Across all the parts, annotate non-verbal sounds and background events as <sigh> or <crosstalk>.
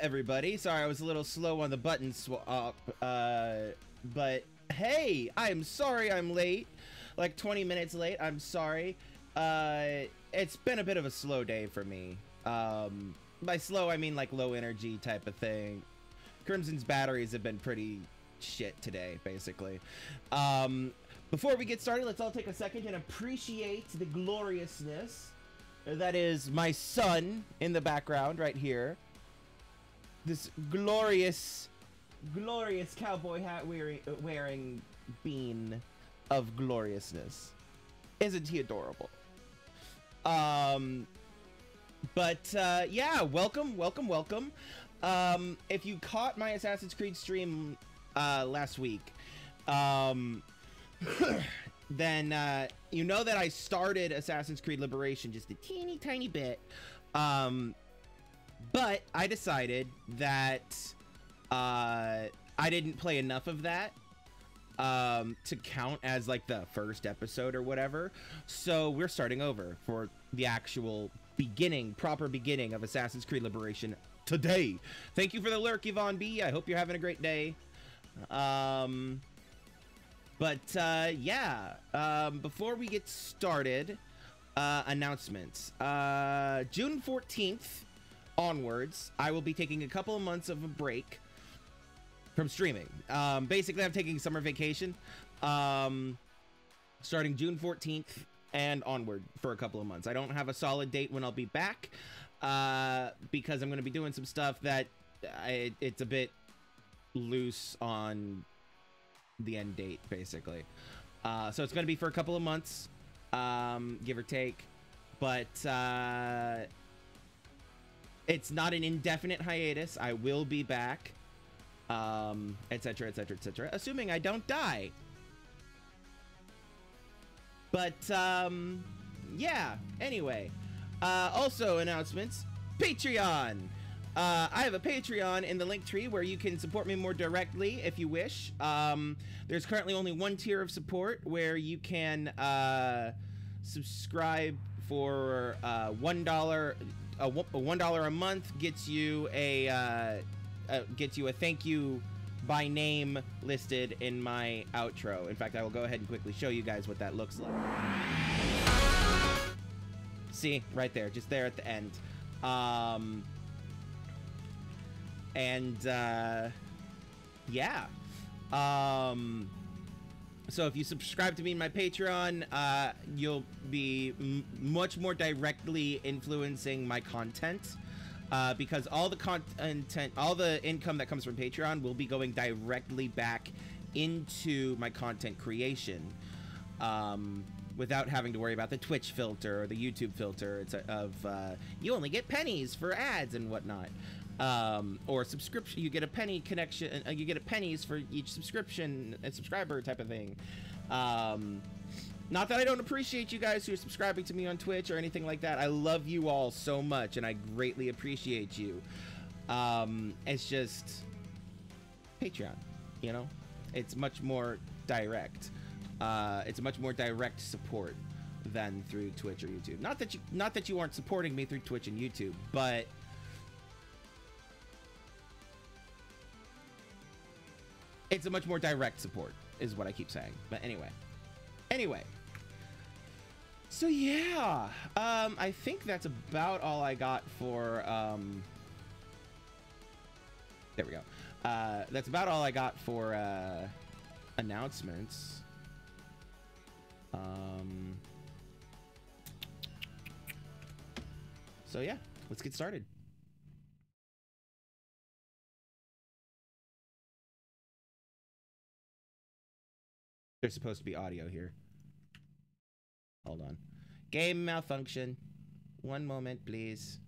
everybody? Sorry, I was a little slow on the button swap, uh, but hey, I'm sorry I'm late. Like 20 minutes late, I'm sorry. Uh, it's been a bit of a slow day for me. Um, by slow, I mean like low energy type of thing. Krimzon's batteries have been pretty shit today, basically. Um, before we get started, let's all take a second and appreciate the gloriousness that is my son in the background right here. This glorious, glorious cowboy hat wearing, bean of gloriousness. Isn't he adorable? Um, but uh, yeah, welcome, welcome, welcome. Um, if you caught my Assassin's Creed stream uh, last week, um, <coughs> then uh, you know that I started Assassin's Creed Liberation just a teeny tiny bit. Um, but I decided that uh, I didn't play enough of that um, to count as like the first episode or whatever. So we're starting over for the actual beginning, proper beginning of Assassin's Creed Liberation today. Thank you for the lurk, Yvonne B. I hope you're having a great day. Um, but uh, yeah, um, before we get started, uh, announcements. Uh, June 14th onwards, I will be taking a couple of months of a break from streaming. Um, basically, I'm taking summer vacation um, starting June 14th and onward for a couple of months. I don't have a solid date when I'll be back uh, because I'm going to be doing some stuff that I, it's a bit loose on the end date, basically. Uh, so it's going to be for a couple of months, um, give or take. But uh, it's not an indefinite hiatus. I will be back, um, etc., etc., etc., assuming I don't die. But um, yeah. Anyway, uh, also announcements: Patreon. Uh, I have a Patreon in the link tree where you can support me more directly if you wish. Um, there's currently only one tier of support where you can uh, subscribe for uh, one dollar. A one dollar a month gets you a uh, gets you a thank you by name listed in my outro. In fact, I will go ahead and quickly show you guys what that looks like. See, right there, just there at the end. Um, and uh, yeah. Um, so if you subscribe to me in my Patreon, uh, you'll be much more directly influencing my content. Uh, because all the content, all the income that comes from Patreon will be going directly back into my content creation, um, without having to worry about the Twitch filter or the YouTube filter. It's a, of uh, you only get pennies for ads and whatnot um, or subscription. You get a penny connection. Uh, you get a pennies for each subscription and subscriber type of thing. Um, not that I don't appreciate you guys who are subscribing to me on Twitch or anything like that. I love you all so much, and I greatly appreciate you. Um, it's just Patreon, you know. It's much more direct. Uh, it's a much more direct support than through Twitch or YouTube. Not that you, not that you aren't supporting me through Twitch and YouTube, but it's a much more direct support is what I keep saying. But anyway, anyway. So yeah, um, I think that's about all I got for, um, there we go. Uh, that's about all I got for, uh, announcements. Um, so yeah, let's get started. There's supposed to be audio here. Hold on. Game malfunction. One moment, please.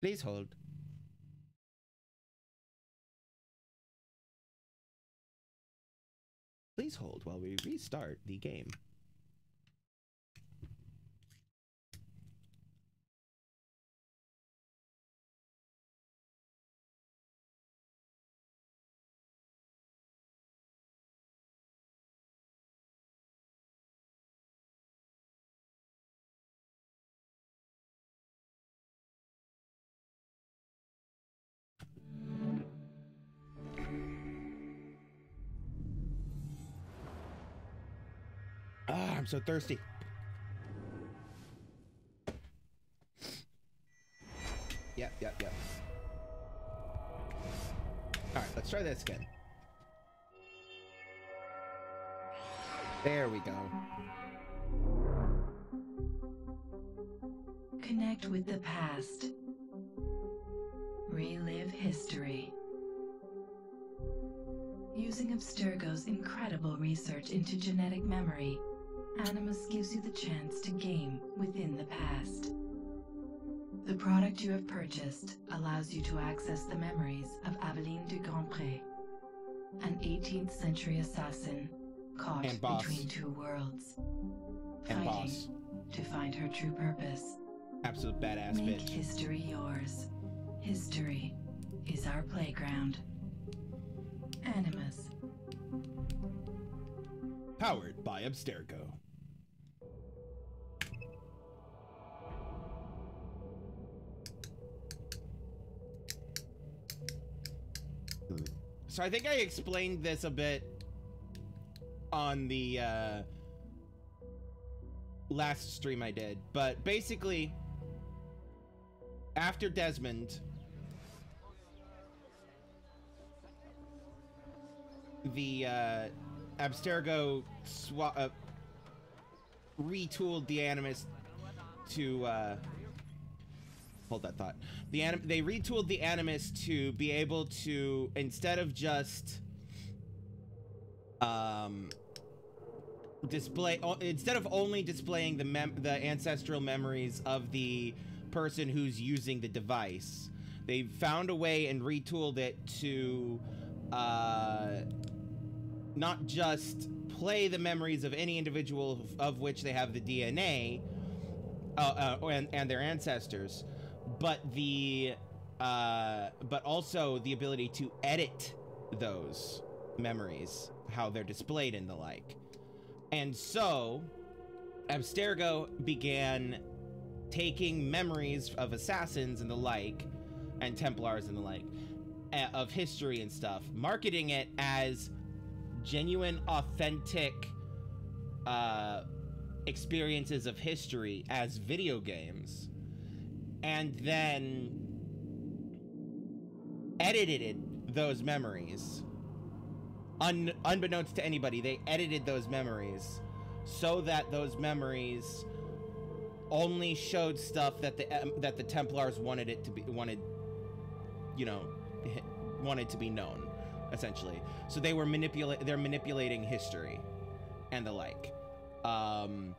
Please hold. Please hold while we restart the game. So thirsty. Yep, yep, yep. All right, let's try this again. There we go. Connect with the past. Relive history. Using Abstergo's incredible research into genetic memory, Animus gives you the chance to game within the past. The product you have purchased allows you to access the memories of Aveline de Grandpré, an 18th century assassin caught between two worlds, And fighting boss. to find her true purpose. Absolute badass Make bitch. history yours. History is our playground. Animus. Powered by Abstergo. So I think I explained this a bit on the uh, last stream I did, but basically, after Desmond, the uh, Abstergo swa- uh, retooled the Animus to uh, hold that thought. The anim- they retooled the Animus to be able to instead of just um display instead of only displaying the mem- the ancestral memories of the person who's using the device they found a way and retooled it to uh not just play the memories of any individual of which they have the DNA uh, uh, and, and their ancestors, but the uh, but also the ability to edit those memories, how they're displayed and the like. And so, Abstergo began taking memories of assassins and the like, and Templars and the like, of history and stuff, marketing it as genuine, authentic uh, experiences of history as video games, and then edited those memories. Un- unbeknownst to anybody, they edited those memories so that those memories only showed stuff that the um, that the Templars wanted it to be wanted, you know, <laughs> wanted to be known, essentially. So they were manipulate they're manipulating history, and the like. Um,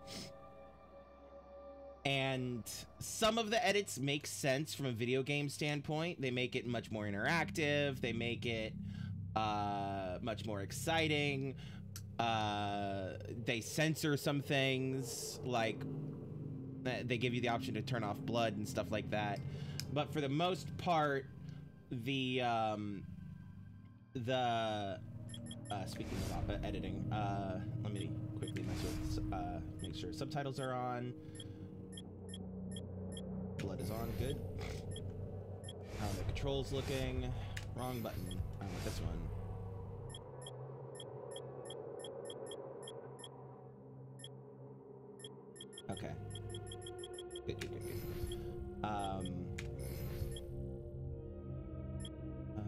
and some of the edits make sense from a video game standpoint. They make it much more interactive. They make it uh, much more exciting. Uh, they censor some things, like uh, they give you the option to turn off blood and stuff like that. But for the most part, the um, the uh, speaking of editing, uh, let me quickly mess with, uh, make sure subtitles are on. Blood is on, good. How are the controls looking? Wrong button. I want this one. Okay. Good, good, good, good. Um. Uh,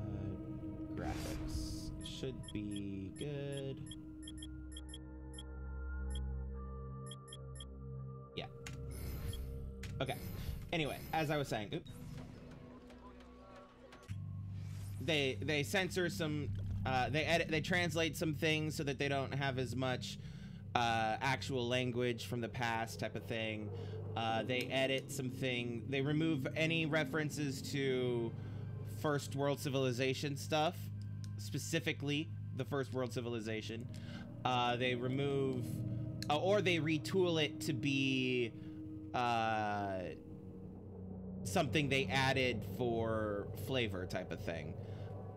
graphics should be good. Yeah. Okay. Anyway, as I was saying, oop. they they censor some, uh, they edit, they translate some things so that they don't have as much uh, actual language from the past type of thing. Uh, they edit some thing. They remove any references to first world civilization stuff, specifically the first world civilization. Uh, they remove, uh, or they retool it to be uh, something they added for flavor type of thing.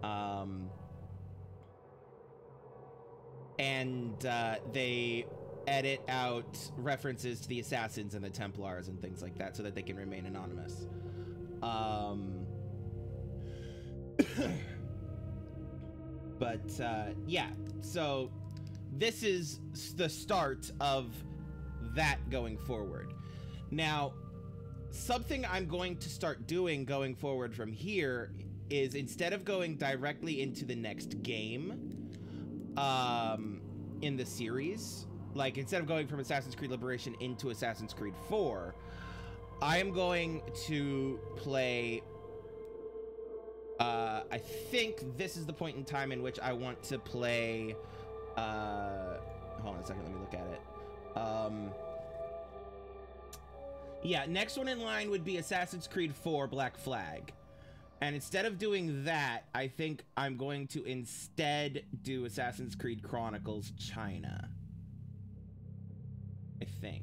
Um, and uh, they edit out references to the assassins and the Templars and things like that so that they can remain anonymous. Um, <coughs> but uh, yeah, so this is the start of that going forward. Now, something I'm going to start doing going forward from here is instead of going directly into the next game um, in the series, like instead of going from Assassin's Creed Liberation into Assassin's Creed 4, I am going to play. Uh, I think this is the point in time in which I want to play. Uh, hold on a second, let me look at it. Um, yeah, next one in line would be Assassin's Creed 4 Black Flag. And instead of doing that, I think I'm going to instead do Assassin's Creed Chronicles China. I think.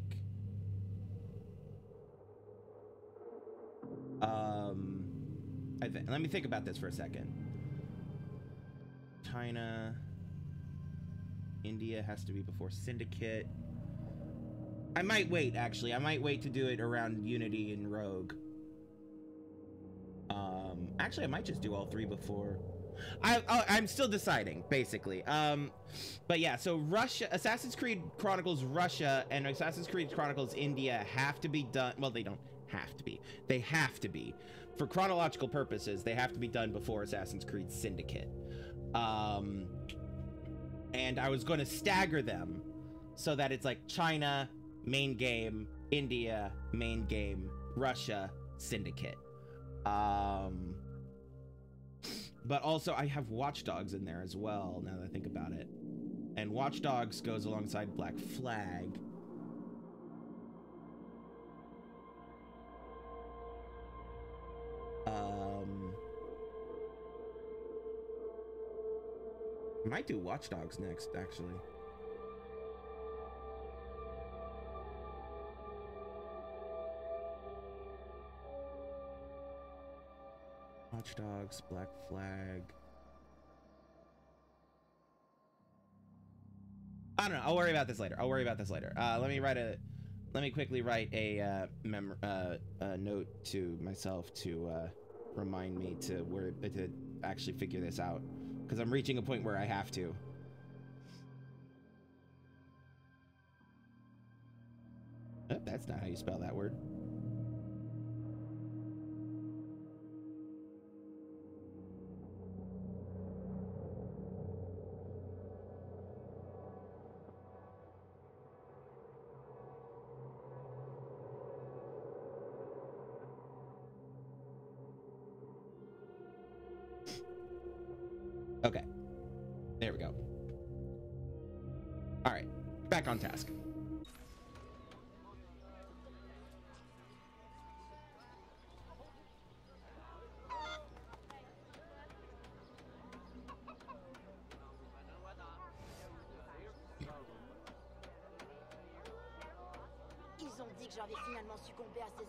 Um, I th- let me think about this for a second. China, India has to be before Syndicate. I might wait, actually. I might wait to do it around Unity and Rogue. Um, actually, I might just do all three before. I, I I'm still deciding, basically. Um, but yeah, so Russia, Assassin's Creed Chronicles Russia and Assassin's Creed Chronicles India have to be done. Well, they don't have to be. They have to be, for chronological purposes. They have to be done before Assassin's Creed Syndicate. Um, and I was going to stagger them so that it's like China, main game, India, main game, Russia, Syndicate. Um, but also, I have Watch Dogs in there as well, now that I think about it. And Watch Dogs goes alongside Black Flag. Um, I might do Watch Dogs next, actually. Watch Dogs, Black Flag. I don't know. I'll worry about this later. I'll worry about this later. Uh, let me write a. Let me quickly write a uh, mem- uh, a note to myself to uh, remind me to where to actually figure this out because I'm reaching a point where I have to. Oh, that's not how you spell that word.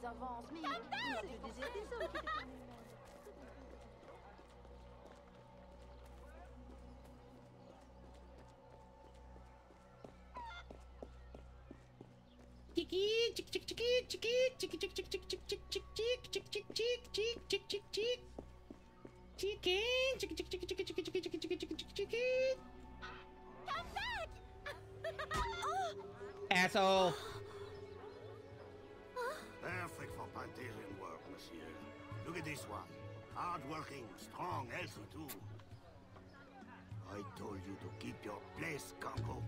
Avances, mais ils ont que des épisodes qui étaient Asshole. Perfect for Pantherian work, monsieur. Look at this one. Hard-working, strong, healthy too. I told you to keep your place, Congo.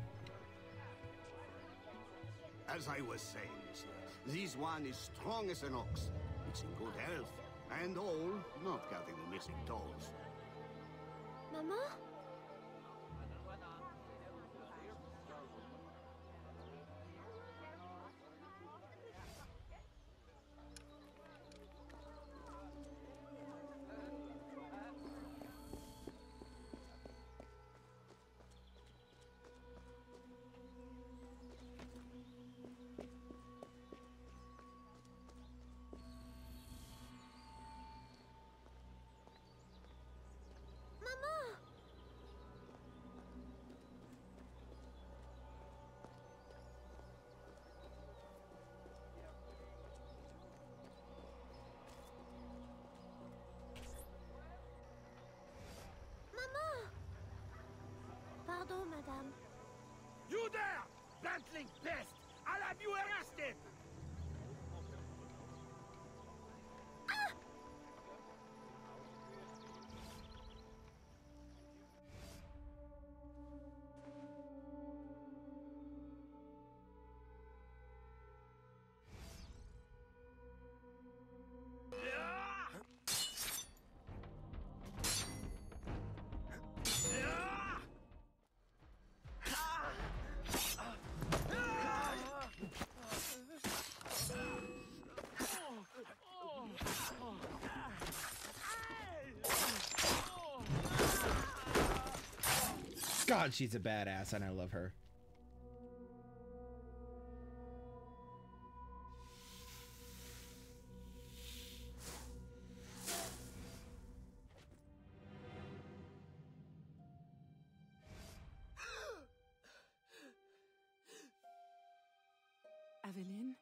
As I was saying, monsieur, this one is strong as an ox. It's in good health, and all, not counting the missing toes. Maman madame. You there! Bantling pest! I'll have you arrested! God, she's a badass, and I love her. Aveline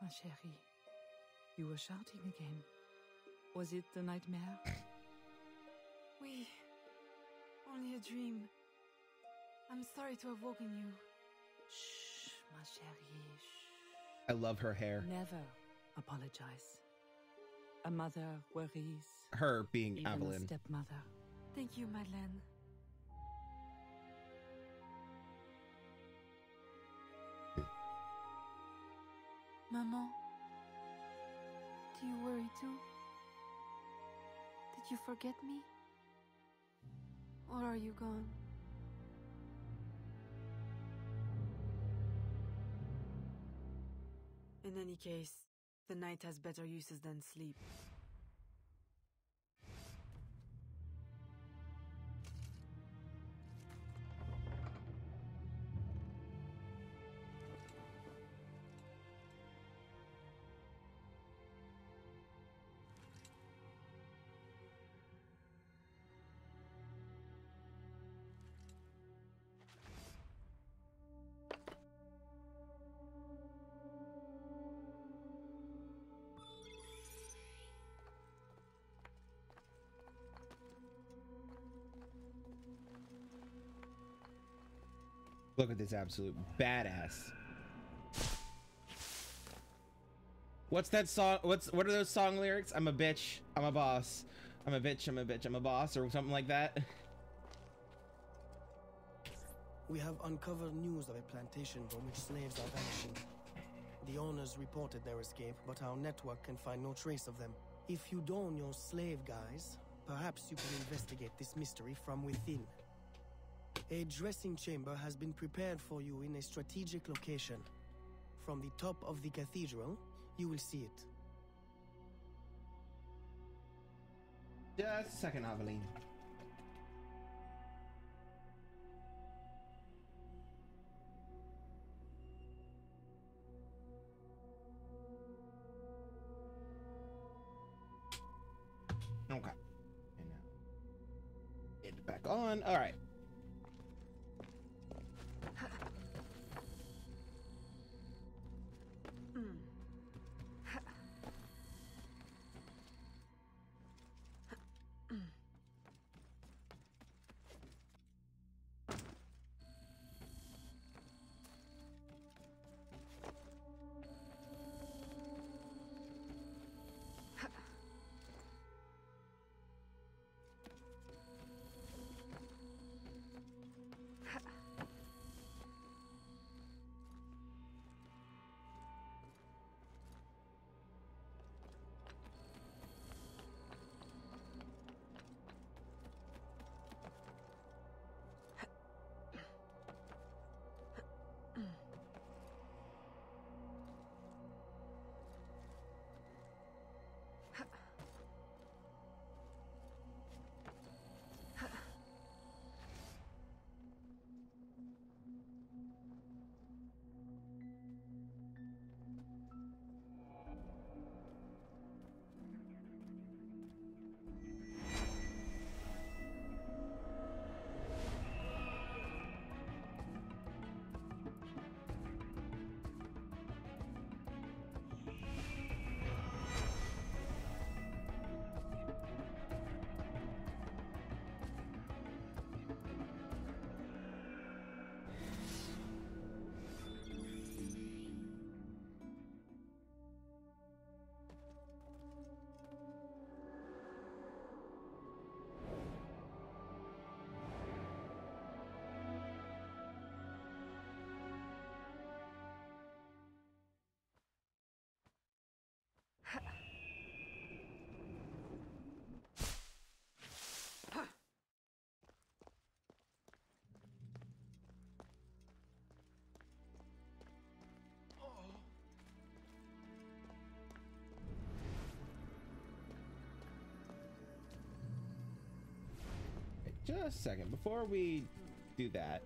Ma chérie, you were shouting again. Was it the nightmare? <laughs> Oui. Only a dream. I'm sorry to have woken you. Shh, ma chérie, shh. I love her hair. Never apologize. A mother worries. Her being Even a Evelyn. stepmother. Thank you, Madeleine. Maman, do you worry too? Did you forget me? Or are you gone? In any case, the night has better uses than sleep. Look at this absolute badass. What's that song? What's what are those song lyrics? I'm a bitch. I'm a boss. I'm a bitch. I'm a bitch. I'm a boss, or something like that. We have uncovered news of a plantation from which slaves are vanishing. The owners reported their escape, but our network can find no trace of them. If you don your slave guise, perhaps you can investigate this mystery from within. A dressing chamber has been prepared for you in a strategic location. From the top of the cathedral, you will see it. Just a second, Aveline. Okay. And uh, now it back on. All right. Just a second. Before we do that,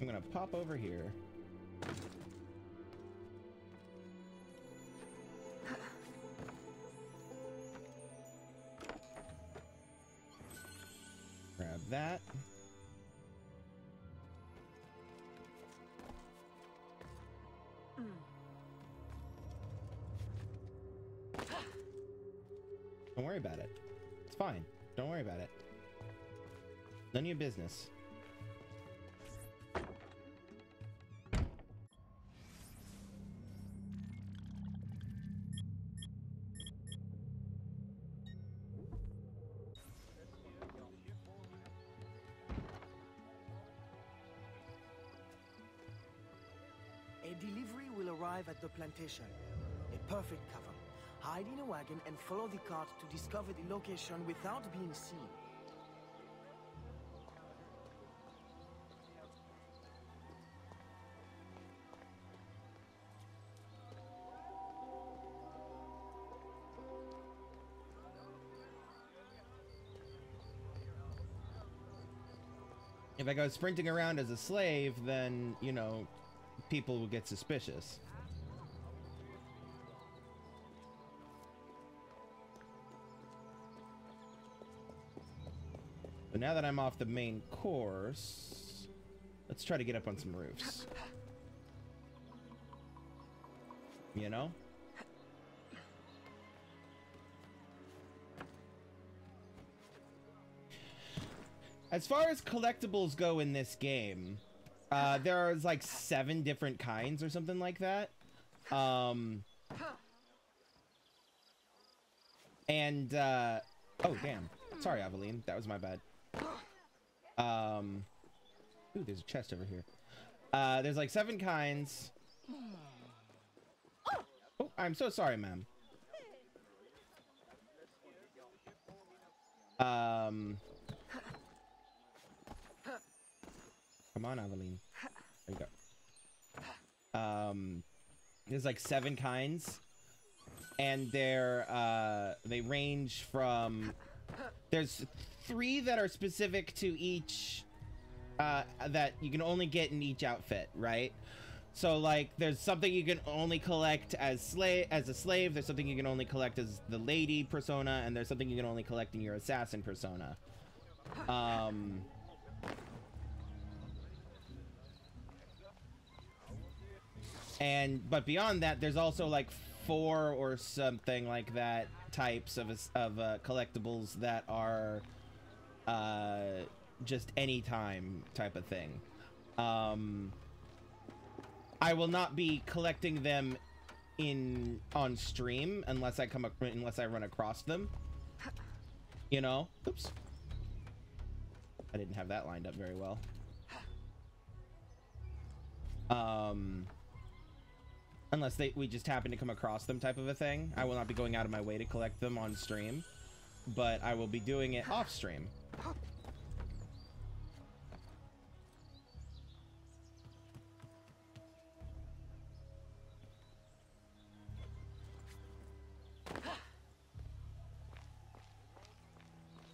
I'm gonna pop over here. None of your business. A delivery will arrive at the plantation. A perfect cover. Hide in a wagon and follow the cart to discover the location without being seen. If I go sprinting around as a slave, then, you know, people will get suspicious. But now that I'm off the main course, let's try to get up on some roofs. You know? As far as collectibles go in this game, uh, there are like seven different kinds or something like that. Um, and, uh, oh, damn. Sorry, Aveline. That was my bad. Um, ooh, there's a chest over here. Uh, there's like seven kinds. Oh, I'm so sorry, ma'am. Um, come on, Aveline. There you go. Um, there's like seven kinds, and they're uh, they range from. There's three that are specific to each uh, that you can only get in each outfit, right? So like there's something you can only collect as slave as a slave, there's something you can only collect as the lady persona, and there's something you can only collect in your assassin persona. Um And but beyond that, there's also like four or something like that types of of uh, collectibles that are uh, just anytime type of thing. Um, I will not be collecting them in on stream unless I come unless I run across them. You know. Oops. I didn't have that lined up very well. Um unless they we just happen to come across them type of a thing. I will not be going out of my way to collect them on stream, but I will be doing it off stream.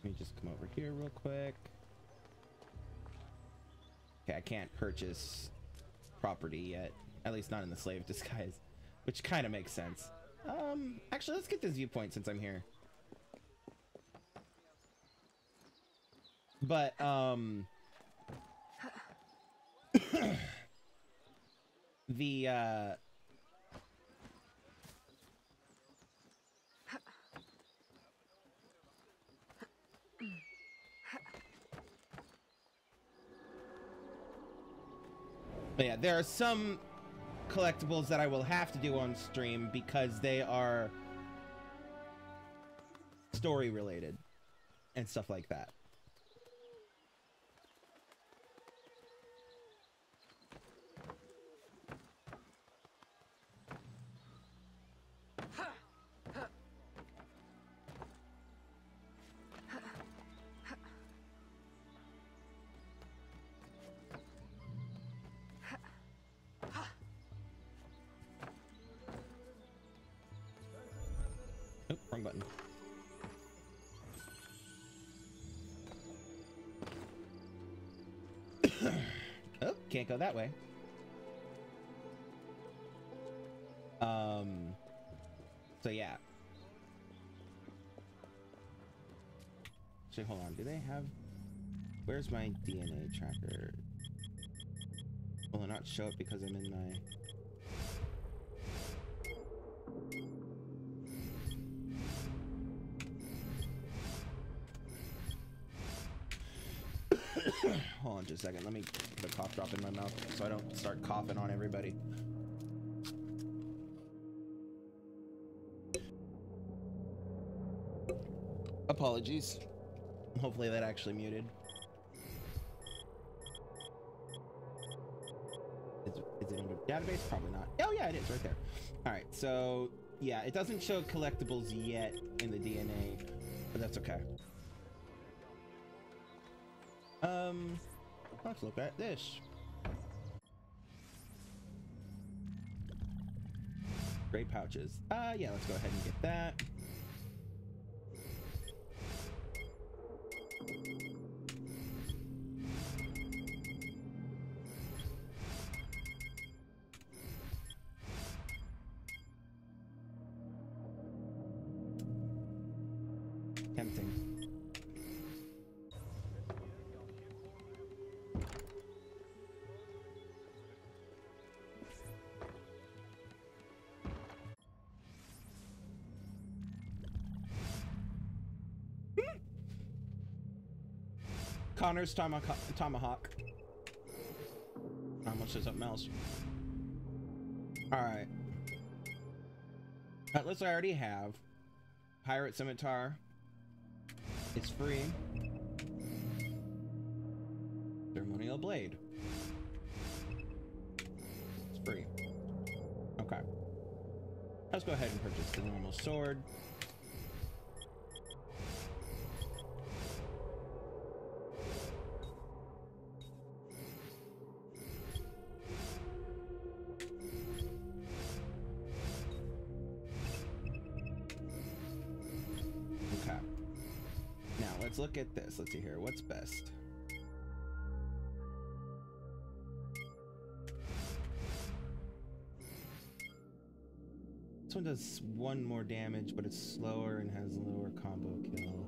Let me just come over here real quick. Okay, I can't purchase property yet. At least not in the slave <laughs> disguise. Which kind of makes sense. Um, actually, let's get this viewpoint since I'm here. But, um... <coughs> the, uh... But yeah, there are some collectibles that I will have to do on stream because they are story related and stuff like that. Go that way. Um, so yeah. Actually, hold on. Do they have... Where's my DNA tracker? Will it not show it because I'm in my... <coughs> Hold on just a second. Let me put a cough drop in my mouth so I don't start coughing on everybody. Apologies. Hopefully that actually muted. Is, is it in the database? Probably not. Oh yeah, it is right there. All right, so yeah, it doesn't show collectibles yet in the DNA, but that's okay. Um, let's look at this. Gray pouches. Uh, yeah, let's go ahead and get that. Connor's tomahawk. tomahawk. How much is something else? Alright. Cutlass I already have. Pirate Scimitar. It's free. Ceremonial Blade. It's free. Okay. Let's go ahead and purchase the normal sword. This one does one more damage, but it's slower and has lower combo kill.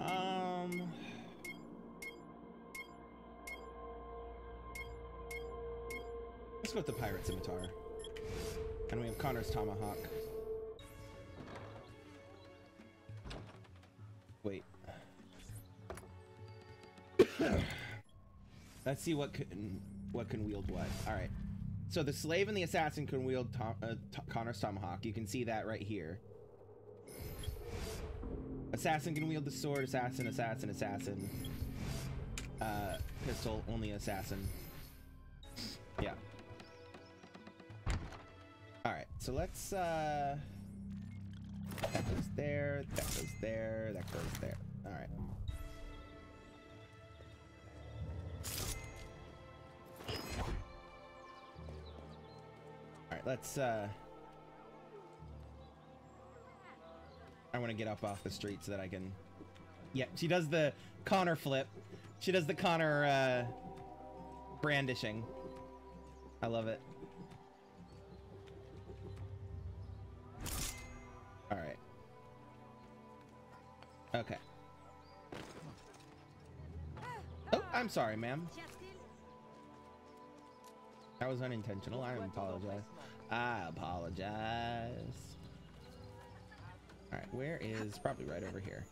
Um. Let's go with the Pirate Scimitar. And we have Connor's Tomahawk. Wait. <coughs> Let's see what can what can wield what. All right. So the slave and the assassin can wield Tom, uh, Connor's tomahawk. You can see that right here. Assassin can wield the sword. Assassin, assassin, assassin. Uh, pistol only assassin. Yeah. All right. So let's. uh That goes there. That goes there. That goes there. All let's uh I want to get up off the street so that I can Yeah, she does the Connor flip. She does the Connor uh brandishing. I love it. All right. Okay. Oh, I'm sorry, ma'am. That was unintentional. I apologize. I apologize. All right, where is probably right over here?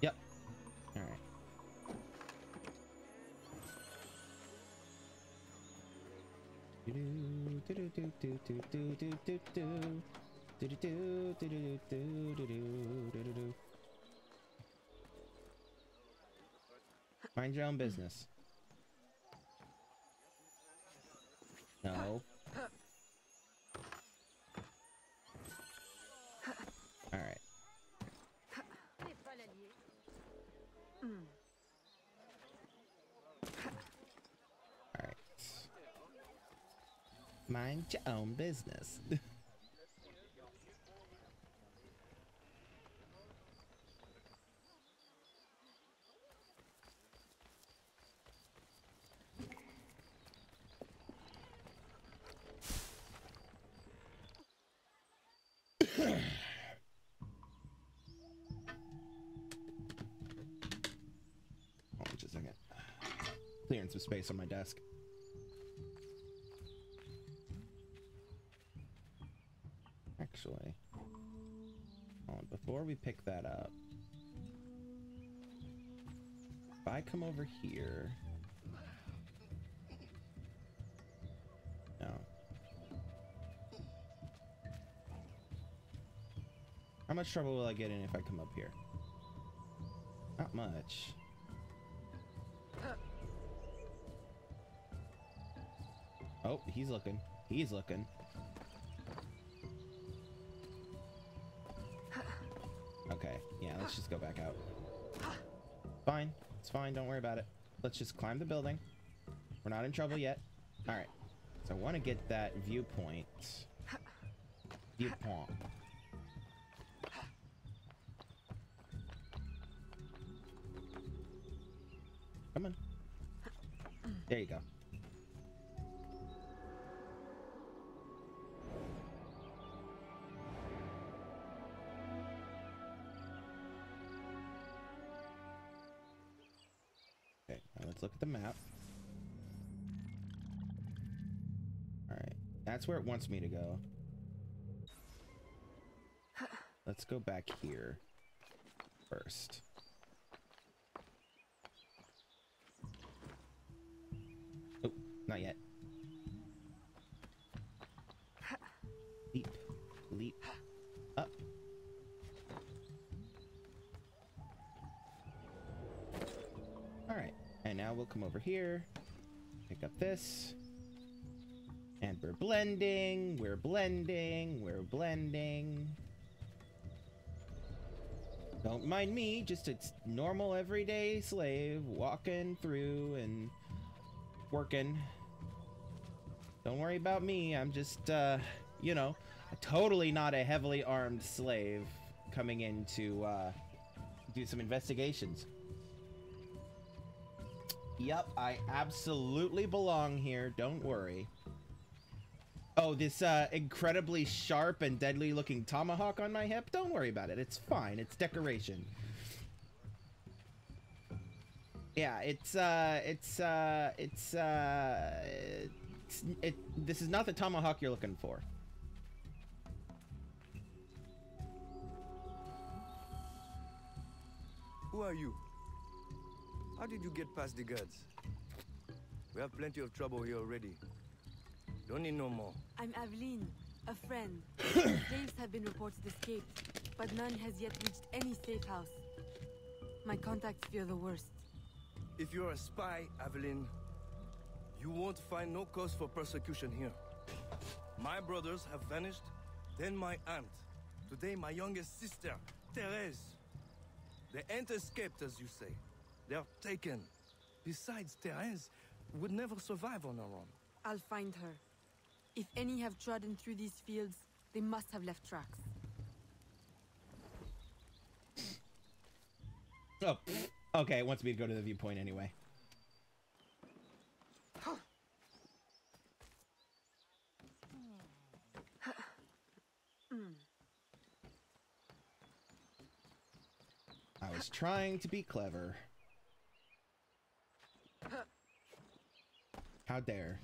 Yep. All right. Mind your own business. No. mind your own business. <laughs> Clearing some space on my desk. Actually, on, before we pick that up, if I come over here, no. How much trouble will I get in if I come up here? Not much. Oh, he's looking. He's looking. Let's just go back out. Fine. It's fine. Don't worry about it. Let's just climb the building. We're not in trouble yet. Alright. So I want to get that viewpoint. Viewpoint. Come on. There you go. The map. Alright, that's where it wants me to go. Let's go back here first. Oh, not yet. Leap, leap, come over here, pick up this, and we're blending, we're blending, we're blending. Don't mind me, just a normal everyday slave walking through and working. Don't worry about me, I'm just, uh, you know, totally not a heavily armed slave coming in to, uh, do some investigations. Yep, I absolutely belong here. Don't worry. Oh, this uh, incredibly sharp and deadly looking tomahawk on my hip? Don't worry about it. It's fine. It's decoration. Yeah, it's uh it's uh it's uh it's, it this is not the tomahawk you're looking for. Who are you? How did you get past the guards? We have plenty of trouble here already. Don't need no more. I'm Aveline, a friend. <coughs> Slaves have been reported escaped, but none has yet reached any safe house. My contacts fear the worst. If you're a spy, Aveline, you won't find no cause for persecution here. My brothers have vanished, then my aunt. Today, my youngest sister, Therese. They ain't escaped, as you say. They're taken. Besides, Therese would never survive on her own. I'll find her. If any have trodden through these fields, they must have left tracks. Oh, okay. It wants me to go to the viewpoint anyway. I was trying to be clever. How dare.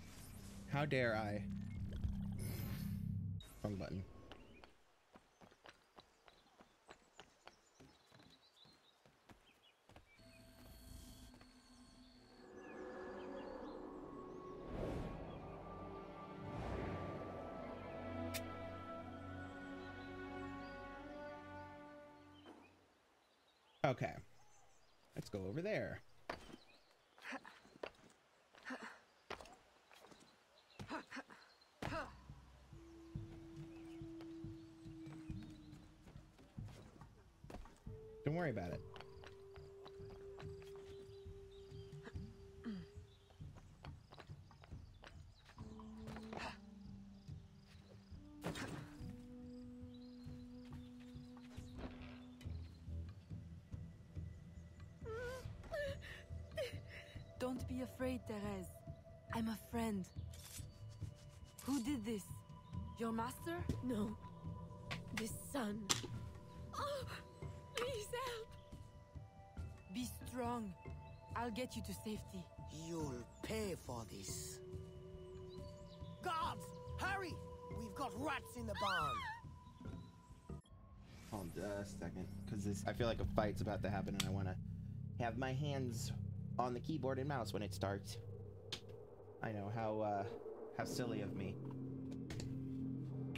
How dare I? Wrong button. Okay. Let's go over there. Worry about it. Don't be afraid, Therese. I'm a friend. Who did this? Your master? No. This sun. Oh, please help. Be strong. I'll get you to safety. You'll pay for this. Guards! Hurry! We've got rats in the barn. Hold a second, because this I feel like a fight's about to happen, and I want to have my hands on the keyboard and mouse when it starts. I know how uh, how silly of me.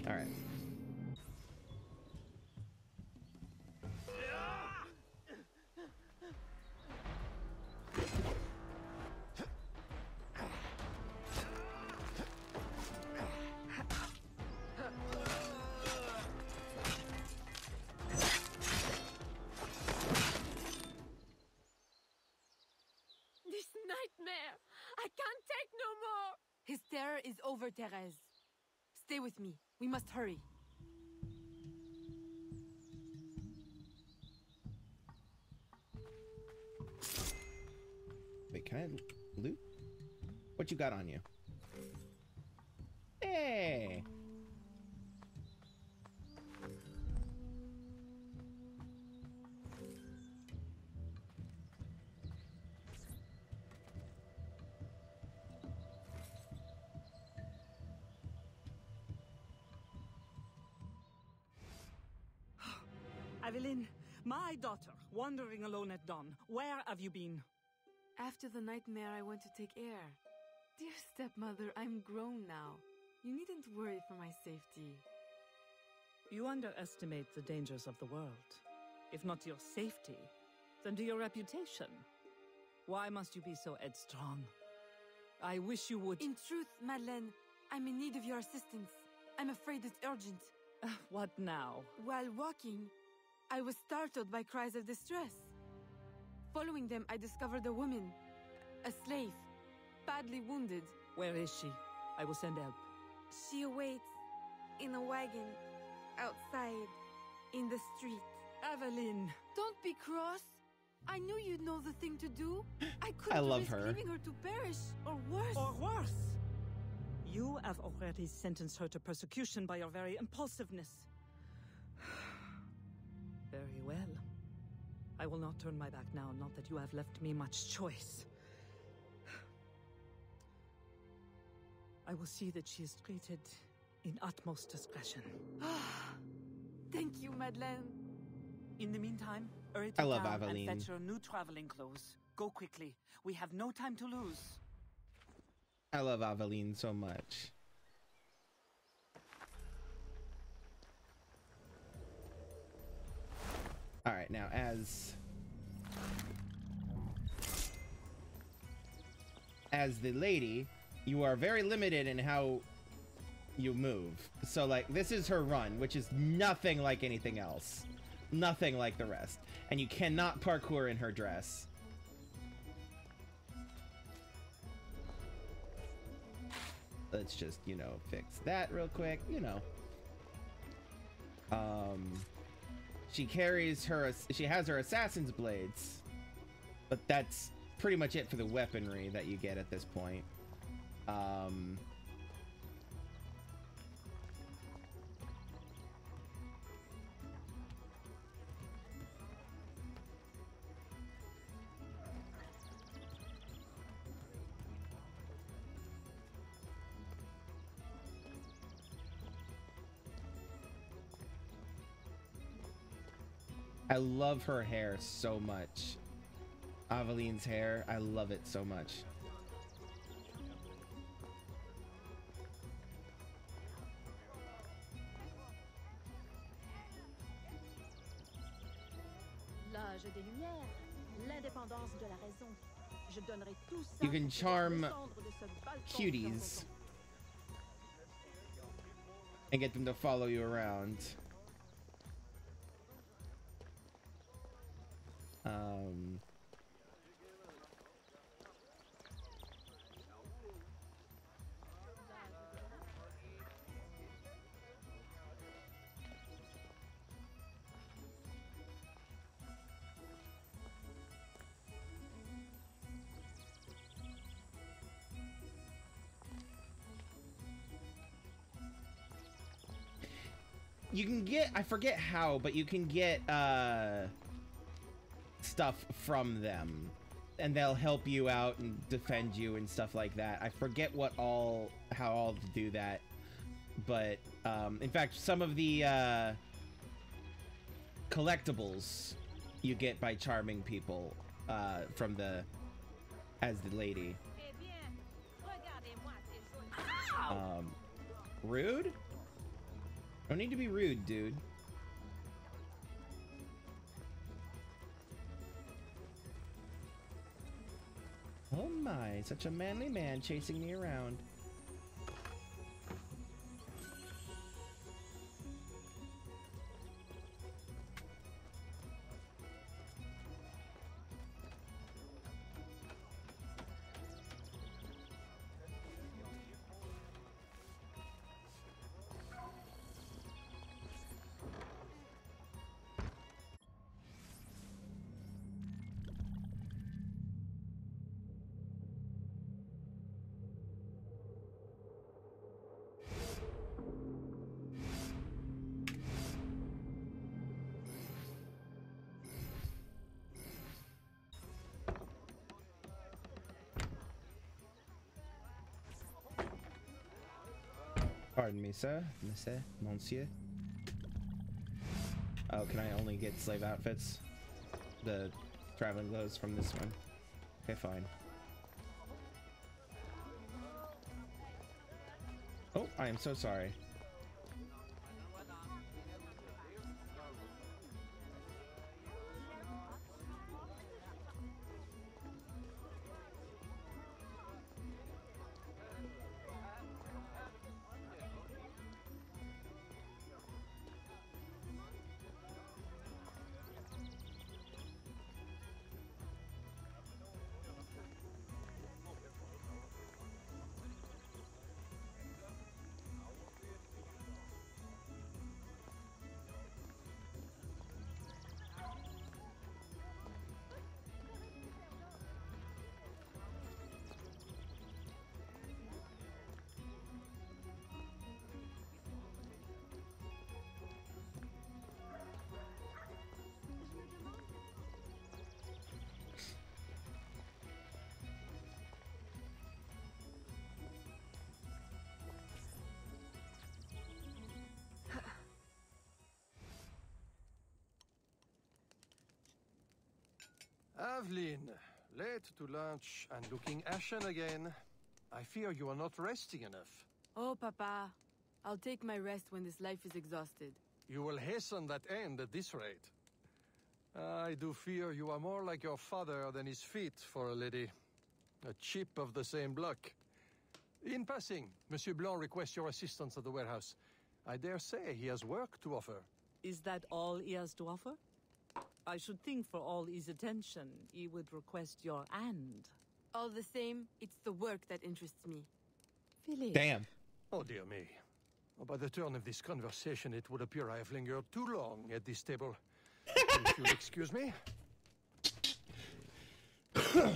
All is Therese. Stay with me. We must hurry. Wait, can I loot? What you got on you? Wandering alone at dawn. Where have you been? After the nightmare, I went to take air. Dear stepmother, I'm grown now. You needn't worry for my safety. You underestimate the dangers of the world. If not your safety, then to your reputation. Why must you be so headstrong? I wish you would. In truth, Madeleine, I'm in need of your assistance. I'm afraid it's urgent. <laughs> what now? While walking, I was startled by cries of distress. Following them, I discovered a woman, a slave, badly wounded. Where is she? I will send help. She awaits in a wagon outside in the street. Aveline! Don't be cross. I knew you'd know the thing to do. I couldn't I love risk her. leaving her to perish, or worse. Or worse! You have already sentenced her to persecution by your very impulsiveness. I will not turn my back now, not that you have left me much choice. I will see that she is treated in utmost discretion. <sighs> Thank you, Madeleine. In the meantime, hurry I love town Aveline. and fetch your new traveling clothes. Go quickly. We have no time to lose. I love Aveline so much. All right, now as as the lady, you are very limited in how you move. So like this is her run, which is nothing like anything else. Nothing like the rest. And you cannot parkour in her dress. Let's just, you know, fix that real quick, you know. Um she carries her she has her assassin's blades. But that's pretty much it for the weaponry that you get at this point. Um I love her hair so much. Aveline's hair, I love it so much. L'âge des lumières, l'indépendance de la raison. Je donnerai tout ça You can charm descendre de ce balcon cuties and get them to follow you around. Um, you can get I forget how, but you can get uh stuff from them and they'll help you out and defend you and stuff like that. I forget what all how all to do that. But um in fact some of the uh collectibles you get by charming people uh from the as the lady. Um rude? Don't need to be rude, dude. Oh my, such a manly man chasing me around. Pardon me, sir. Monsieur, monsieur. Oh, can I only get slave outfits? The traveling clothes from this one. Okay, fine. Oh, I am so sorry. Aveline, late to lunch and looking ashen again. I fear you are not resting enough. Oh, Papa. I'll take my rest when this life is exhausted. You will hasten that end at this rate. I do fear you are more like your father than his feet for a lady. A chip of the same block. In passing, Monsieur Blanc requests your assistance at the warehouse. I dare say he has work to offer. Is that all he has to offer? I should think for all his attention, he would request your hand. All the same, it's the work that interests me. Philippe. Damn. Oh, dear me. Oh, by the turn of this conversation, it would appear I have lingered too long at this table. if you'll excuse me. <coughs>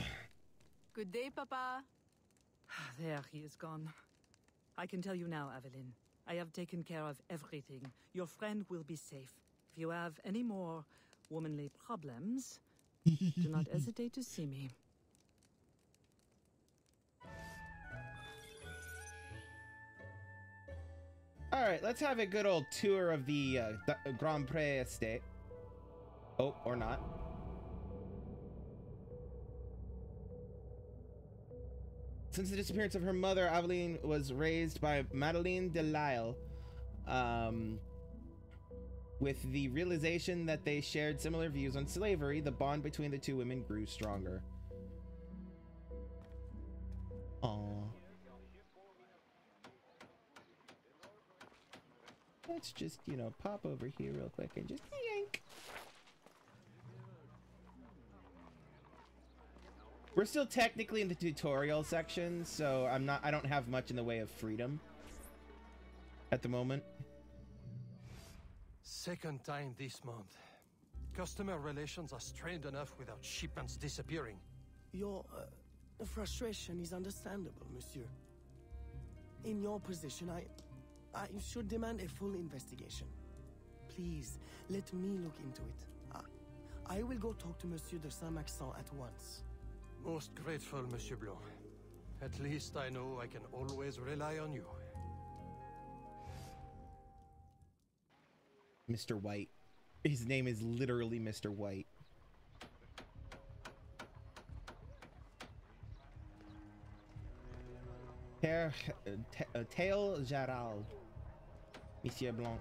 Good day, Papa. Ah, there, he is gone. I can tell you now, Aveline. I have taken care of everything. Your friend will be safe. If you have any more womanly problems, do not <laughs> hesitate to see me. All right, let's have a good old tour of the uh, the Grandpré estate. Oh, or not. Since the disappearance of her mother, Aveline was raised by Madeleine de Lisle. Um, with the realization that they shared similar views on slavery, the bond between the two women grew stronger. Aww. Let's just, you know, pop over here real quick and just yank. We're still technically in the tutorial section, so I'm not I don't have much in the way of freedom at the moment. Second time this month. Customer relations are strained enough without shipments disappearing. Your uh, frustration is understandable, monsieur. In your position, I. I should demand a full investigation. please, let me look into it. I, I will go talk to Monsieur de Saint-Maxent at once. Most grateful, Monsieur Blanc. At least I know I can always rely on you. Mr. White. His name is literally Mr. White. Ter, uh, Tail Gerald. Monsieur Blanc.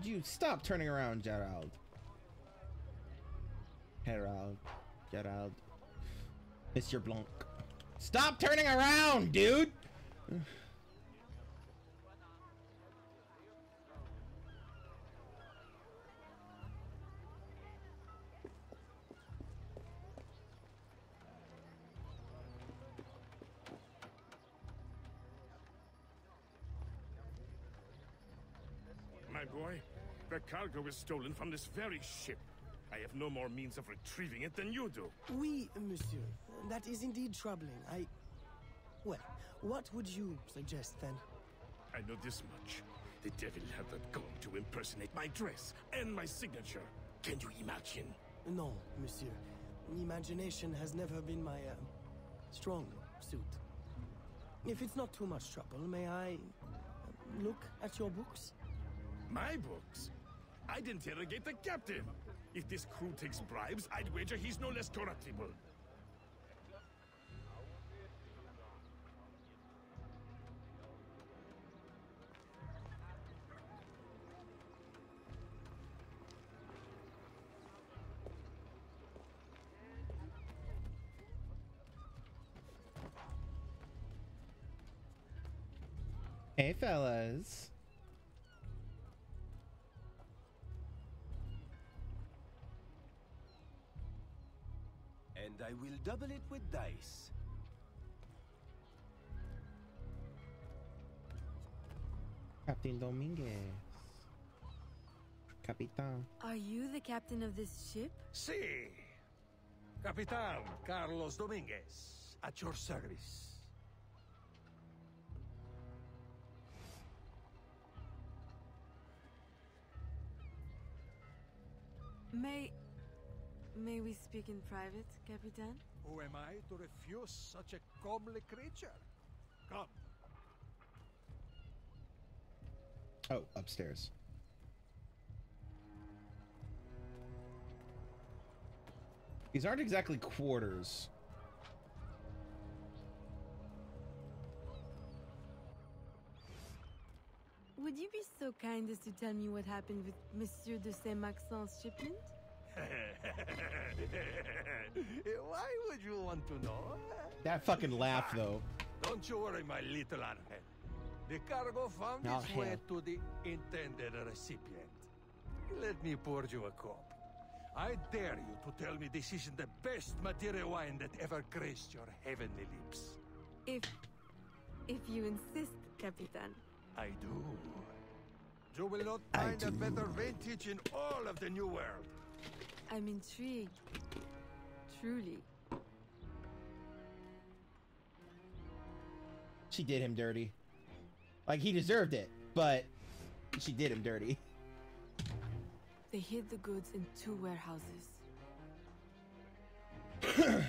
Would you stop turning around, Gerald? Gerald. Gerald. Mr. Blanc. Stop turning around, dude! Cargo was stolen from this very ship. I have no more means of retrieving it than you do. Oui, monsieur. That is indeed troubling. I... Well, what would you suggest then? I know this much. The devil had the gall to impersonate my dress and my signature. Can you imagine? No, monsieur. Imagination has never been my, uh, strong suit. If it's not too much trouble, may I uh, look at your books? My books? I'd interrogate the captain. If this crew takes bribes, I'd wager he's no less corruptible. Hey, fellas. I will double it with dice. Captain Dominguez. Capitan. Are you the captain of this ship? Si. Capitan Carlos Dominguez, at your service. May. May we speak in private, Capitan? Who am I to refuse such a comely creature? Come. Oh, upstairs. These aren't exactly quarters. Would you be so kind as to tell me what happened with Monsieur de Saint-Maxent's shipment? <laughs> Why would you want to know? That fucking laugh, ah, though. Don't you worry, my little Angel. The cargo found Oh, its way to the intended recipient. Let me pour you a cup. I dare you to tell me this isn't the best Madeira wine that ever graced your heavenly lips. If. if you insist, Capitan. I do. You will not find a better vintage in all of the New World. I'm intrigued. Truly. She did him dirty. Like, he deserved it, but she did him dirty. They hid the goods in two warehouses. <coughs>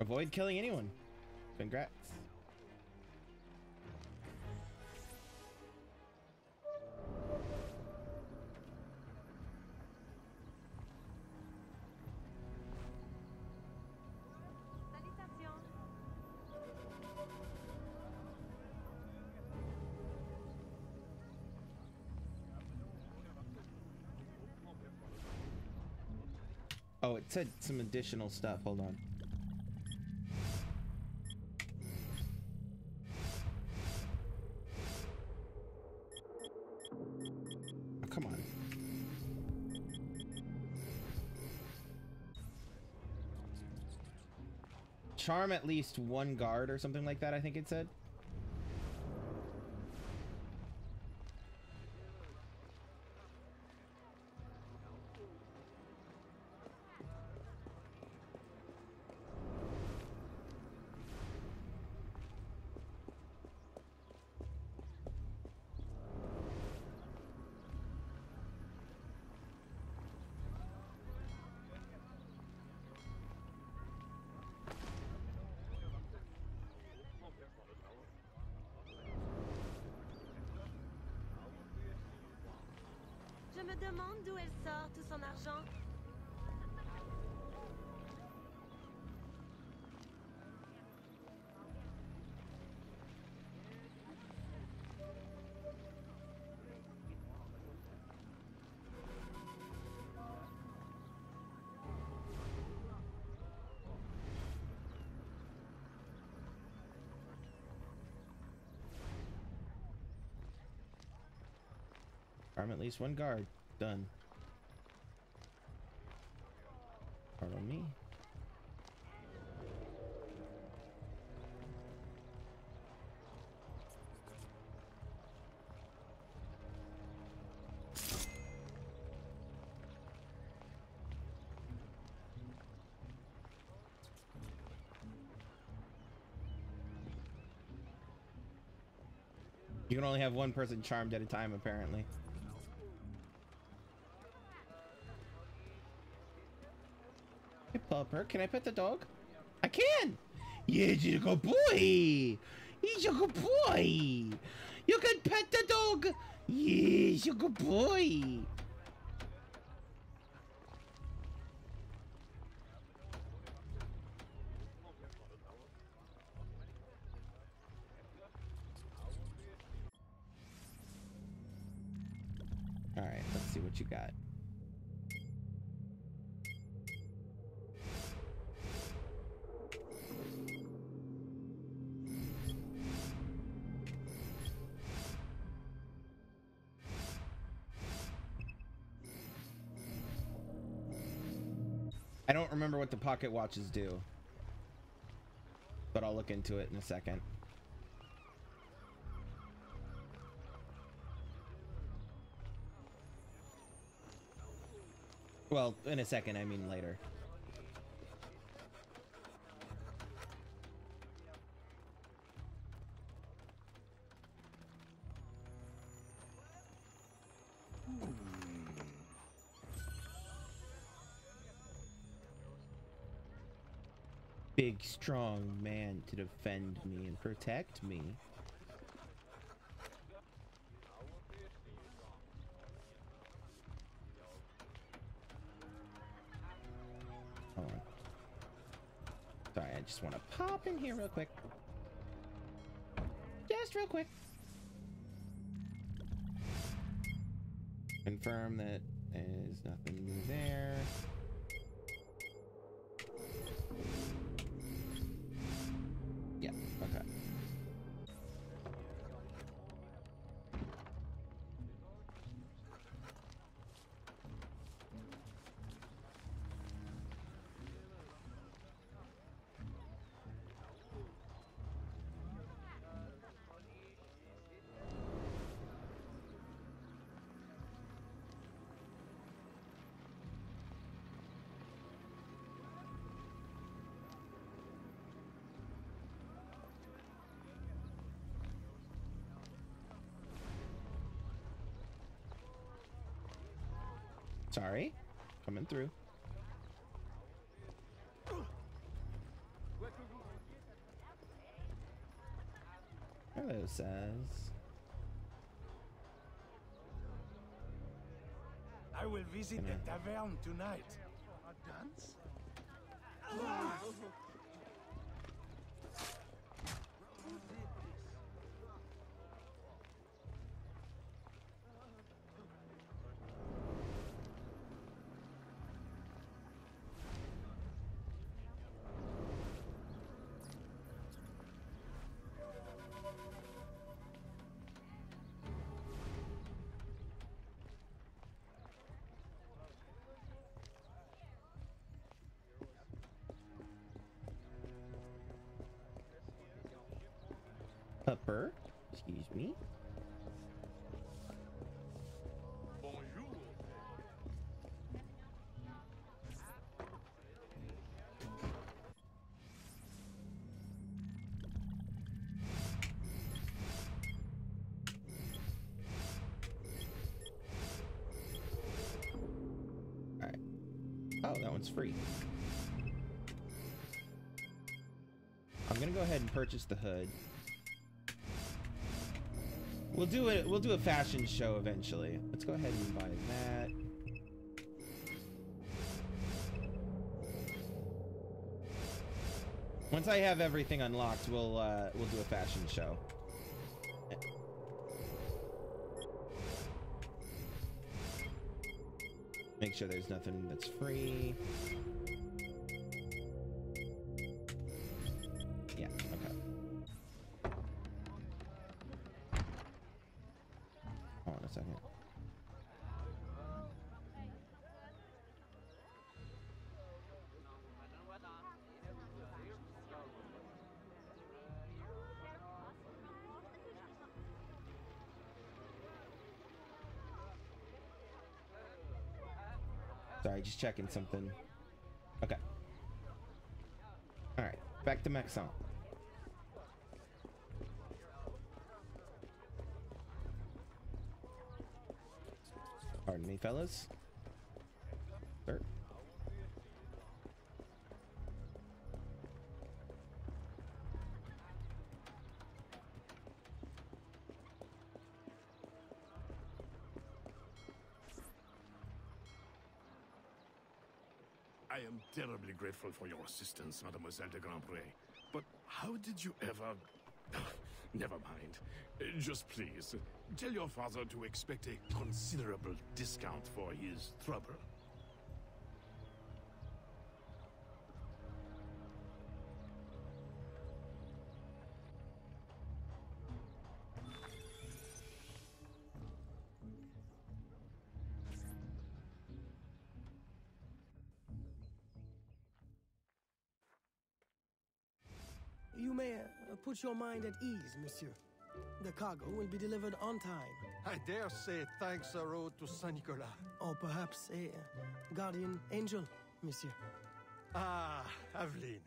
Avoid killing anyone. Congrats. Oh, it said some additional stuff. Hold on. Oh, come on. Charm at least one guard or something like that, I think it said. At least one guard. Done. Pardon me. You can only have one person charmed at a time, apparently. Can I pet the dog? I can! Yes, you're a good boy! He's a good boy! You can pet the dog! Yes, you're a good boy! Remember what the pocket watches do. But I'll look into it in a second. Well, in a second, I mean later. Big, strong man to defend me and protect me. Sorry, I just want to pop in here real quick. Just real quick. Confirm that there's nothing new there. Sorry. Coming through. Hello, says. I will visit Can the tavern tonight. A dance? Upper. Excuse me. Oh, that one's free. I'm gonna go ahead and purchase the hood. We'll do it. We'll do a fashion show eventually. Let's go ahead and buy that. Once I have everything unlocked, we'll uh, we'll do a fashion show. Make sure there's nothing that's free. Sorry, just checking something. Okay. Alright, back to Maxon. Pardon me, fellas. Grateful for your assistance, Mademoiselle de Grandpré. But how did you ever... <sighs> Never mind. Just please, tell your father to expect a considerable discount for his trouble. Put your mind at ease, monsieur. The cargo will be delivered on time. I dare say thanks are owed to Saint Nicolas. Or perhaps a uh, guardian angel, monsieur. Ah, Aveline.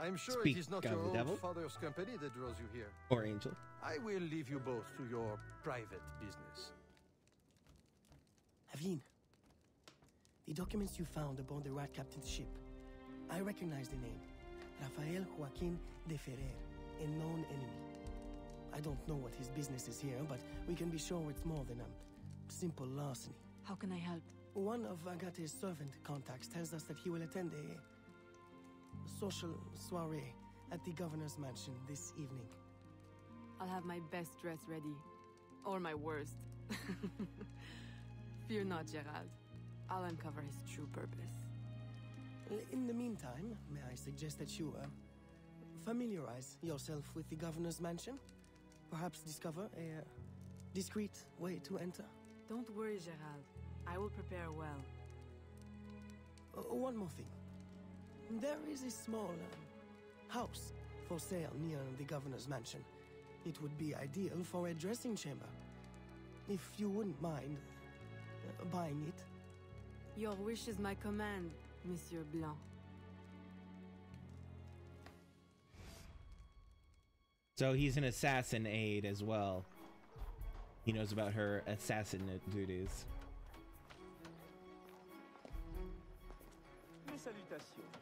I'm sure Speak it is not your old devil. father's company that draws you here. Or Angel. I will leave you both to your private business. Aveline, the documents you found aboard the Rat Captain's ship. I recognize the name. Rafael Joaquin de Ferrer, a known enemy. I don't know what his business is here, but we can be sure it's more than a simple larceny. How can I help? One of Agaté's servant contacts tells us that he will attend a social soiree at the governor's mansion this evening. I'll have my best dress ready. Or my worst. <laughs> Fear not, Gerald. I'll uncover his true purpose. In the meantime, may I suggest that you uh, familiarize yourself with the governor's mansion? Perhaps discover a uh, discreet way to enter? Don't worry, Gerald. I will prepare well. Uh, one more thing. There is a small uh, house for sale near the governor's mansion. It would be ideal for a dressing chamber. If you wouldn't mind uh, buying it. Your wish is my command, Monsieur Blanc. So he's an assassin aide as well. He knows about her assassin duties. Salutations.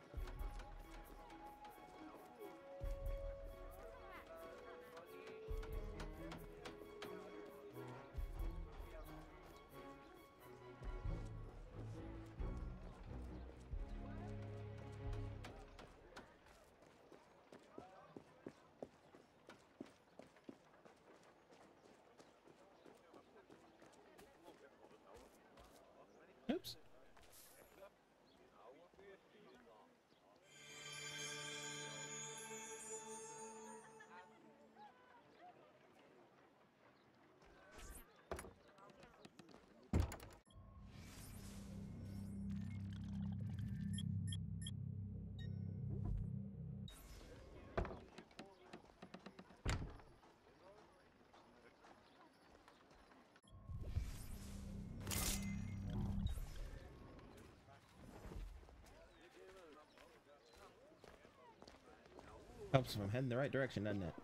Helps if I'm heading the right direction, doesn't it?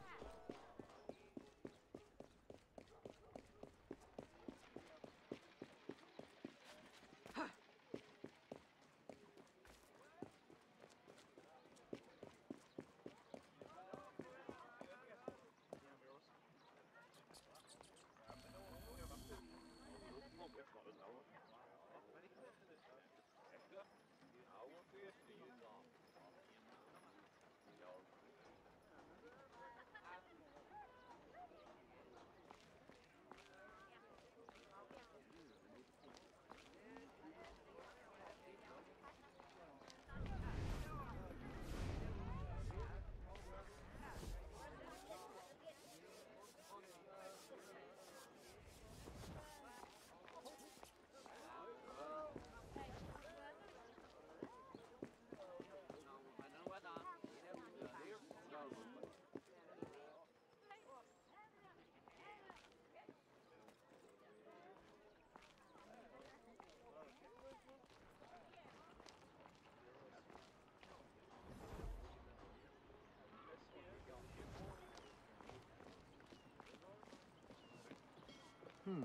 Hmm.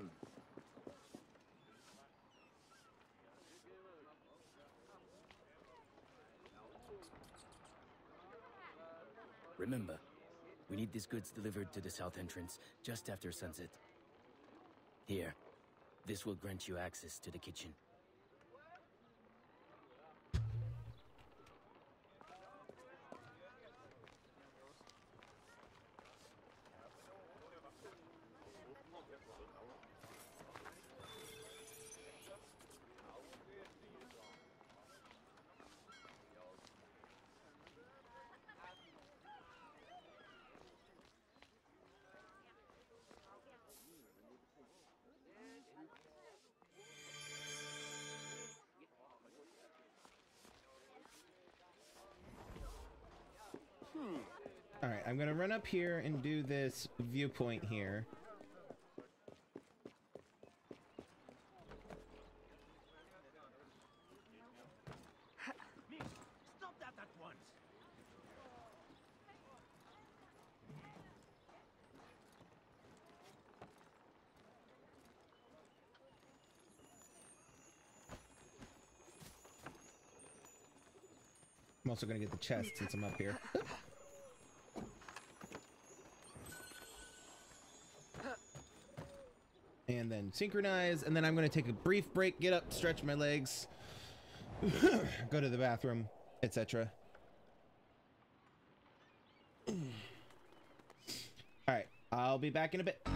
Remember, we need these goods delivered to the south entrance just after sunset. Here, this will grant you access to the kitchen. Gonna run up here and do this viewpoint here. I'm also gonna get the chest since I'm up here. <laughs> and then synchronize, and then I'm gonna take a brief break, get up, stretch my legs, <coughs> go to the bathroom, etc. All right, I'll be back in a bit.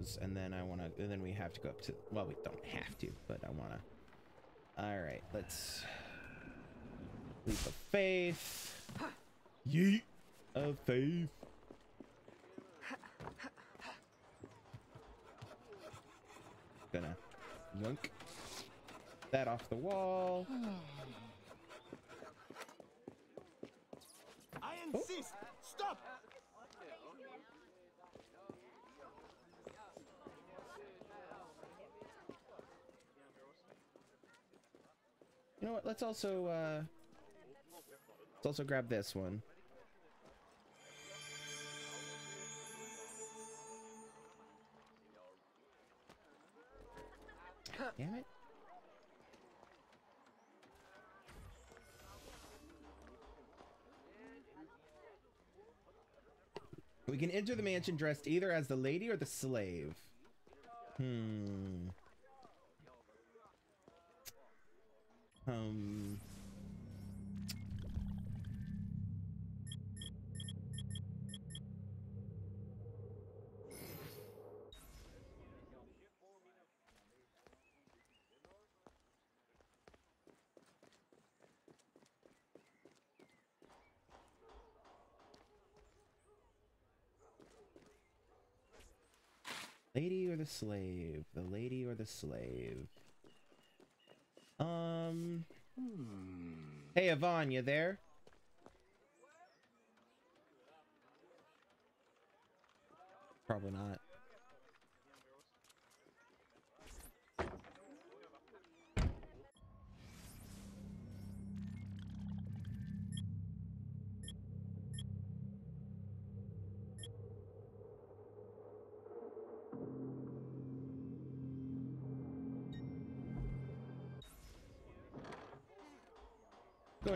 Those, and then I want to. And then we have to go up to. Well, we don't have to, but I want to. All right, let's. Leap of faith. Yeet of faith. Gonna yoink that off the wall. I insist! Stop! You know what? Let's also uh let's also grab this one. Damn it. We can enter the mansion dressed either as the lady or the slave. Hmm. Um. Lady or the slave? The lady or the slave? Um. Hey, Yvonne, you there? Probably not.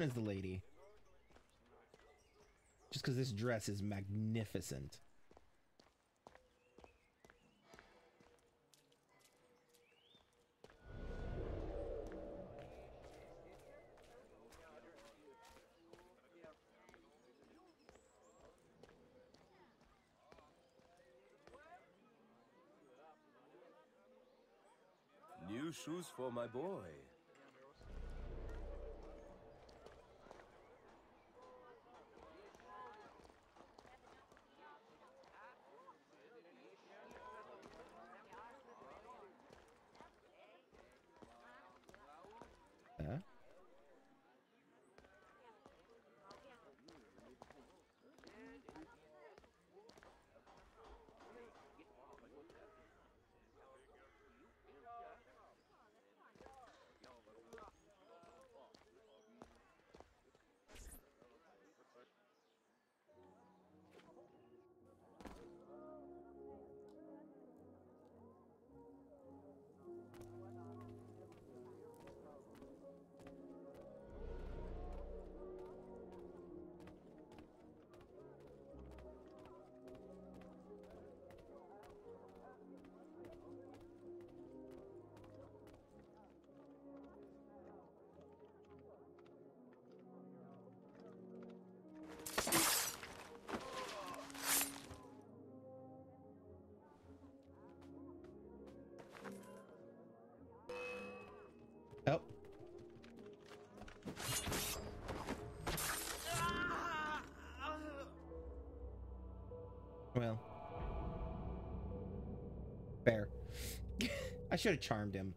As the lady. Just because this dress is magnificent. New shoes for my boy. Well. Fair. <laughs> I should have charmed him.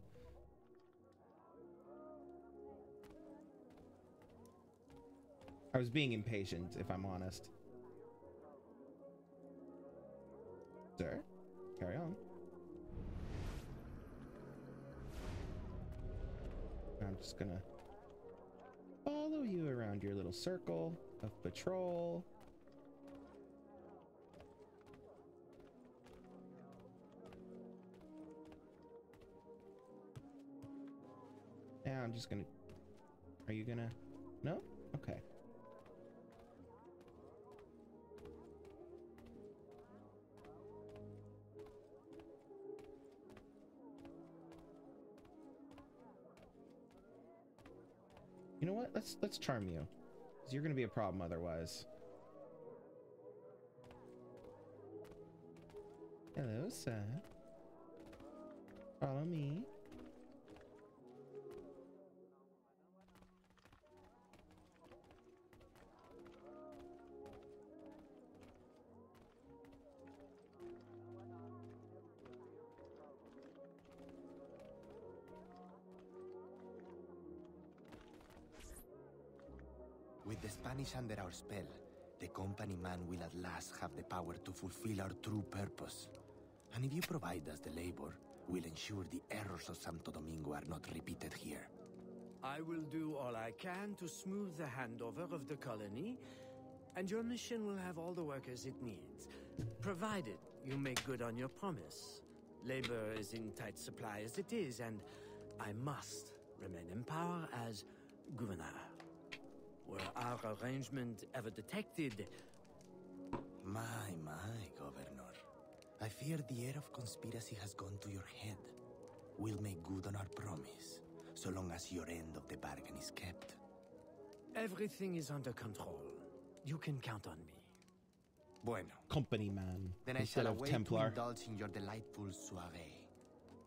I was being impatient, if I'm honest. Sir, carry on. I'm just gonna follow you around your little circle of patrol. Yeah, I'm just gonna. Are you gonna? No? Okay. You know what? Let's let's charm you. Cause you're gonna be a problem otherwise. Hello, sir. Follow me. Spanish under our spell, the company man will at last have the power to fulfill our true purpose. And if you provide us the labor, we'll ensure the errors of Santo Domingo are not repeated here. I will do all I can to smooth the handover of the colony, and your mission will have all the workers it needs, provided you make good on your promise. Labor is in tight supply as it is, and I must remain in power as governor. Were our arrangement ever detected? My, my, Governor. I fear the air of conspiracy has gone to your head. We'll make good on our promise, so long as your end of the bargain is kept. Everything is under control. You can count on me. Bueno. Company man Then I instead shall of await Templar. to indulge in your delightful soiree.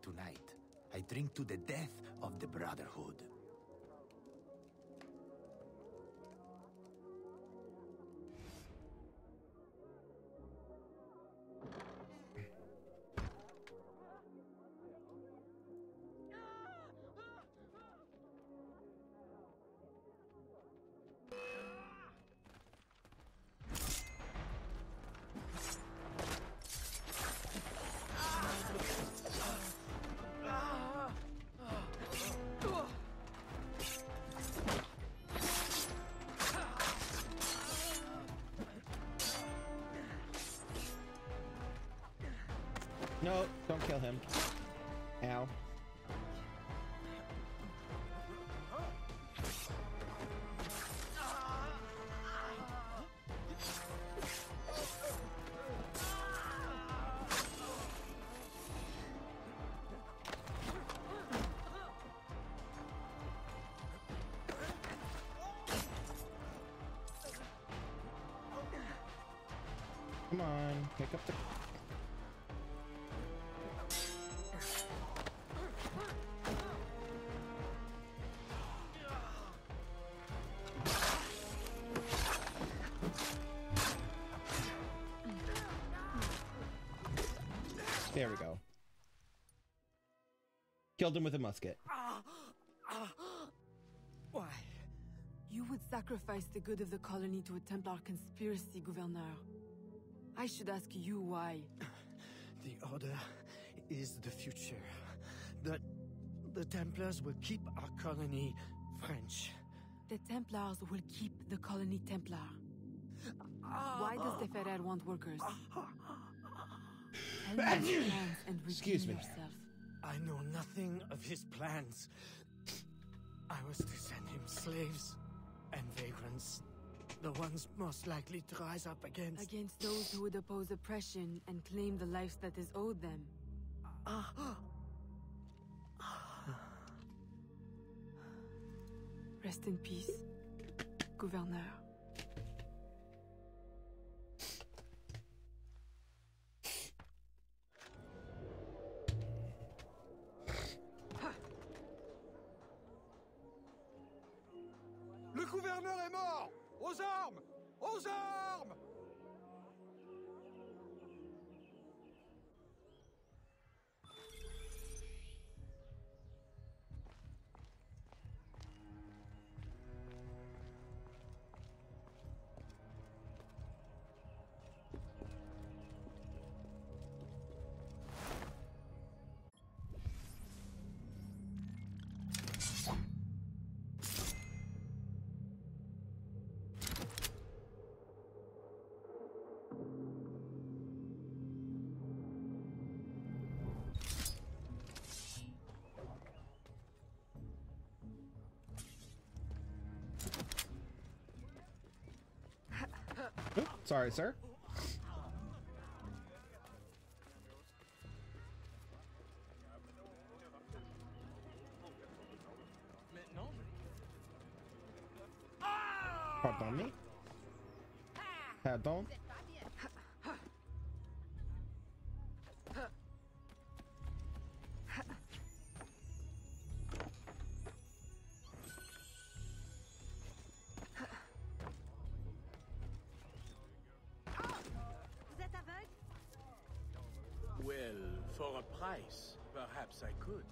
Tonight, I drink to the death of the Brotherhood. On, pick up the There we go. Killed him with a musket. Why? You would sacrifice the good of the colony to a Templar conspiracy, Gouverneur. I should ask you why. The Order is the future. The, the Templars will keep our colony French. The Templars will keep the colony Templar. Why does the Ferrer want workers? Tell me his plans and redeem Excuse me. yourself. I know nothing of his plans. I was to send him slaves and vagrants. The ones most likely to rise up against. Against those who would oppose oppression and claim the life that is owed them. Ah. <sighs> Rest in peace, Gouverneur. Sorry, sir. Pardon me? Pardon? Perhaps I could.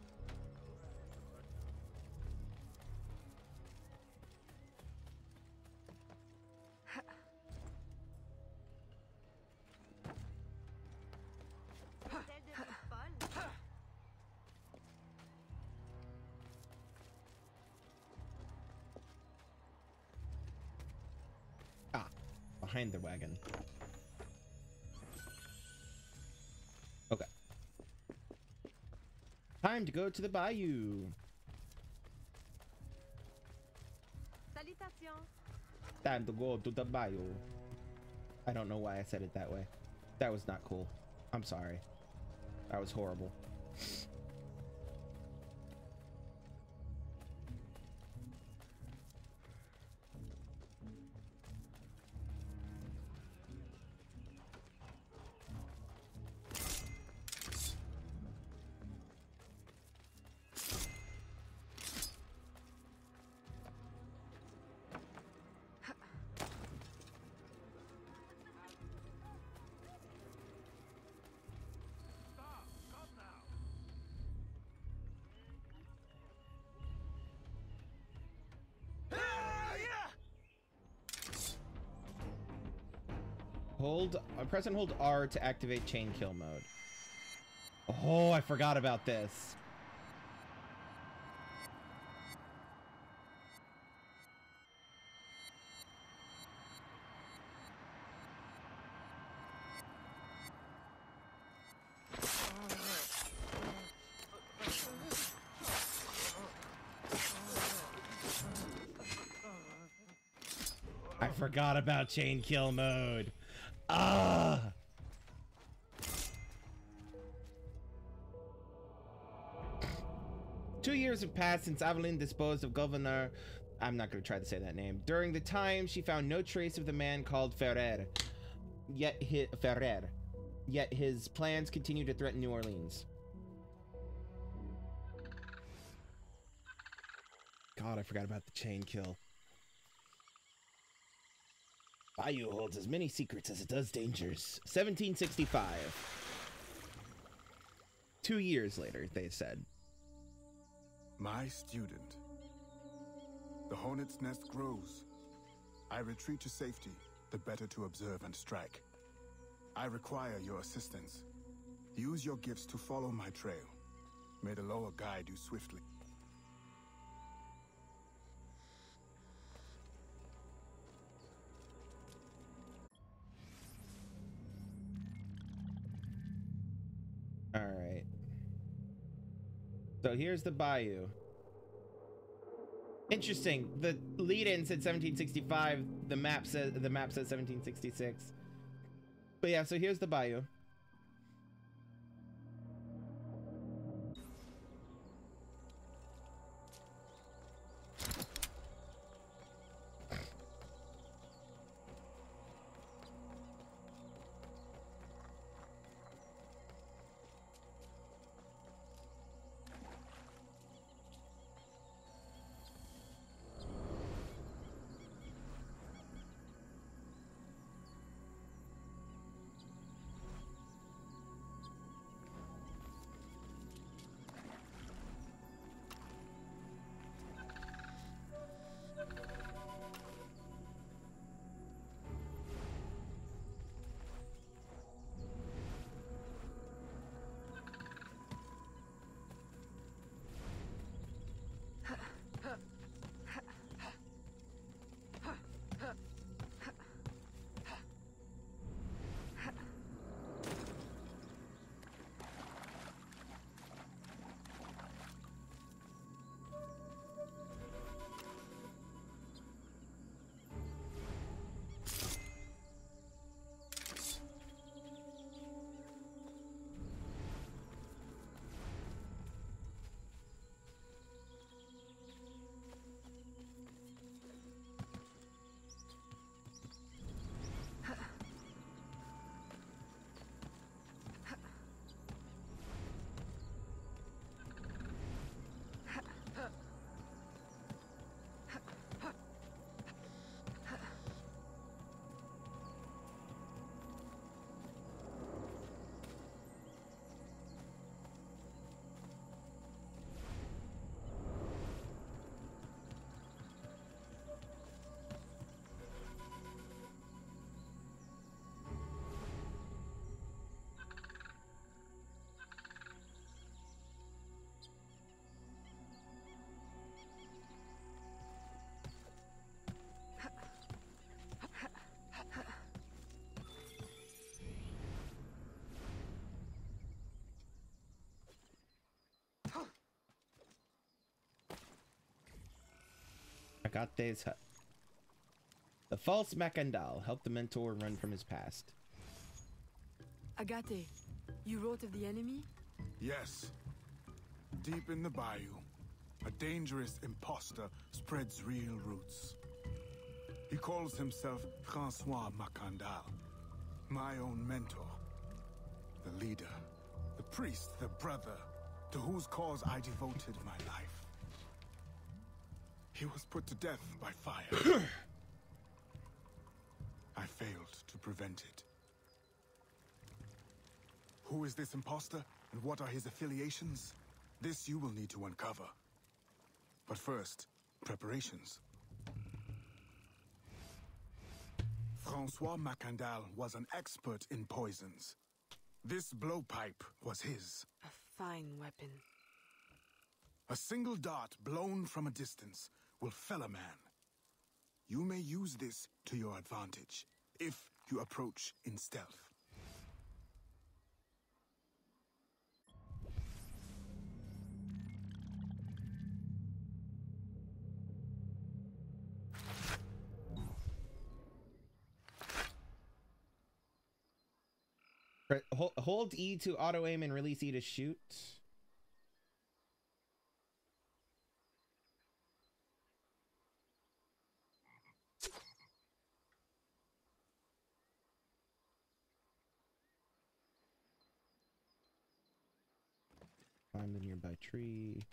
Ah, behind the wagon. Time to go to the bayou. Salutations Time to go to the bayou. I don't know why I said it that way. That was not cool. I'm sorry. That was horrible. Hold, uh, press and hold R to activate chain kill mode. Oh, I forgot about this. I forgot about chain kill mode. Ah. Two years have passed since Aveline disposed of Governor. I'm not going to try to say that name. During the time, she found no trace of the man called Ferrer. Yet his, Ferrer. Yet his plans continue to threaten New Orleans. God, I forgot about the chain kill. Bayou holds as many secrets as it does dangers. 1765. Two years later, they said. My student. The hornet's nest grows. I retreat to safety, the better to observe and strike. I require your assistance. Use your gifts to follow my trail. May the Loa guide you swiftly. So here's the bayou. Interesting. The lead-in said 1765. The map says the map says 1766. But yeah, so here's the bayou. Agaté's hut. The false Macandal helped the mentor run from his past. Agate, you wrote of the enemy? Yes. Deep in the bayou, a dangerous impostor spreads real roots. He calls himself Francois Macandal, my own mentor. The leader, the priest, the brother, to whose cause I devoted my life. He was put to death by fire. <clears throat> I failed to prevent it. Who is this impostor, and what are his affiliations? This you will need to uncover. But first, preparations. Francois Macandal was an expert in poisons. This blowpipe was his. A fine weapon. A single dart blown from a distance will fell a man. You may use this to your advantage, if you approach in stealth. Hold E to auto aim and release E to shoot. Climb the nearby tree.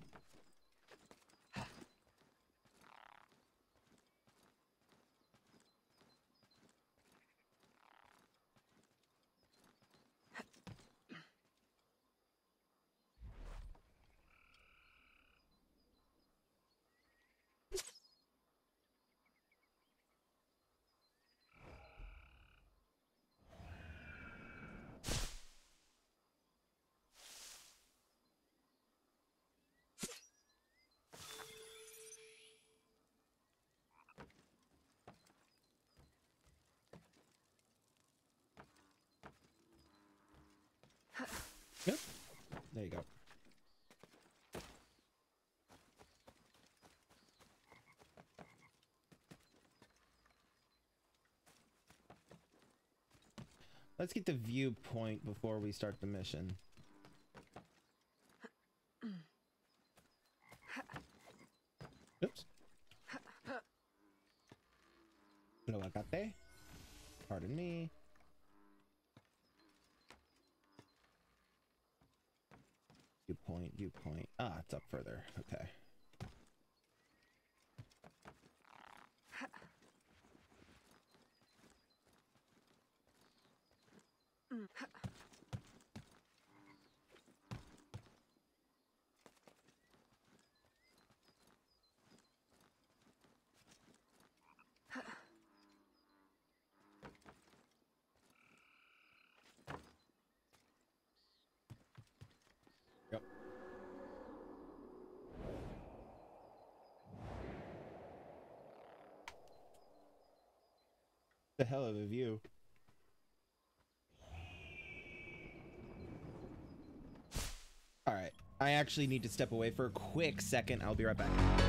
Yep. There you go. Let's get the viewpoint before we start the mission. Oops. Lo agate. Pardon me. Viewpoint, viewpoint. Ah, Okay. Yep. The hell of a view. All right. I actually need to step away for a quick second. I'll be right back.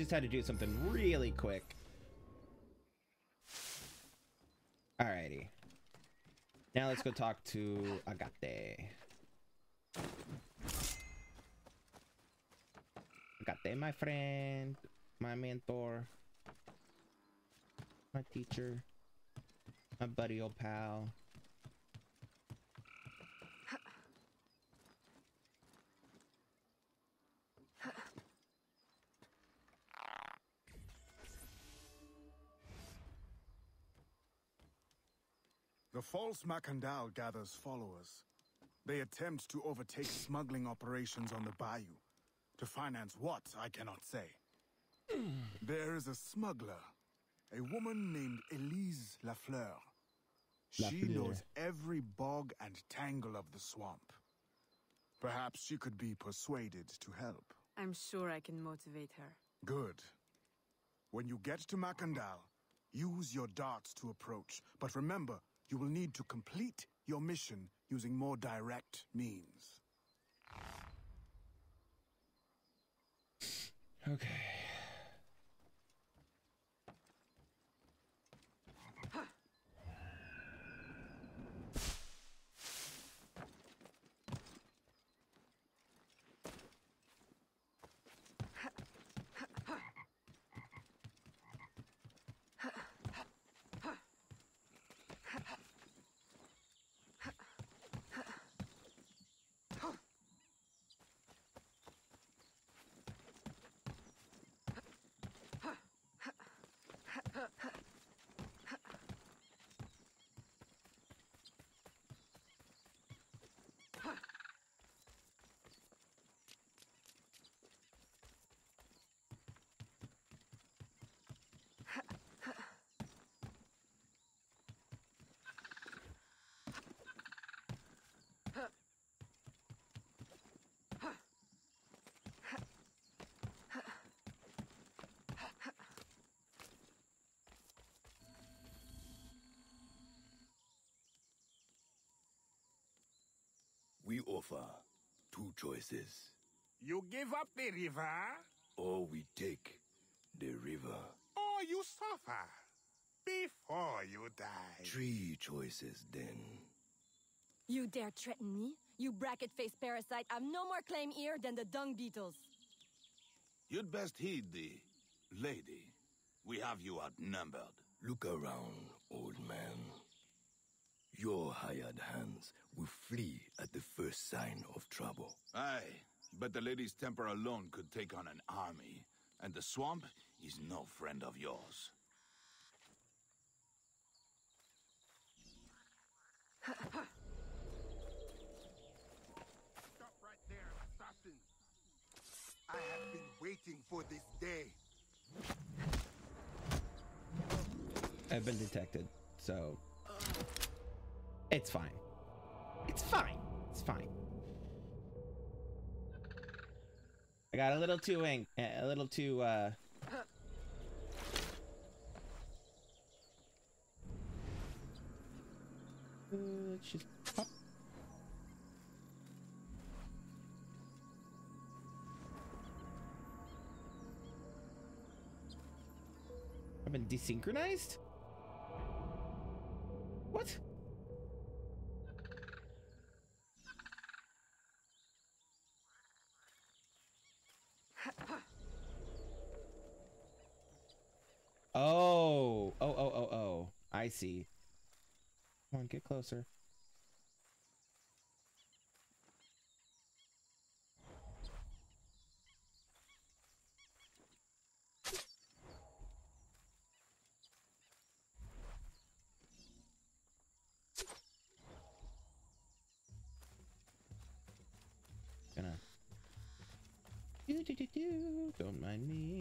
Just had to do something really quick. Alrighty. Now let's go talk to Agaté. Agaté, my friend, my mentor, my teacher, my buddy old pal. The false Macandal gathers followers. They attempt to overtake smuggling operations on the bayou. To finance what, I cannot say. there is a smuggler, a woman named Elise Lafleur. She Lafleur. knows every bog and tangle of the swamp. Perhaps she could be persuaded to help. I'm sure I can motivate her. Good. When you get to Macandal, use your darts to approach. But remember, you will need to complete your mission using more direct means. Okay. We offer two choices. You give up the river, Or we take the river. or you suffer before you die. Three choices then. You dare threaten me? You bracket-faced parasite I've no more claim here than the dung beetles. You'd best heed the lady. We have you outnumbered. Look around, old man. Your hired hands will flee at the first sign of trouble. Aye, but the lady's temper alone could take on an army. And the swamp is no friend of yours. Stop right there, assassin. I have been waiting for this day. I've been detected, so it's fine. It's fine. It's fine. I got a little too ink, a little too uh Uh, let's just pop. I've been desynchronized? What? Oh, oh, oh, oh, oh. I see. Come on, get closer. Gonna. Do, do, do, do. Don't mind me.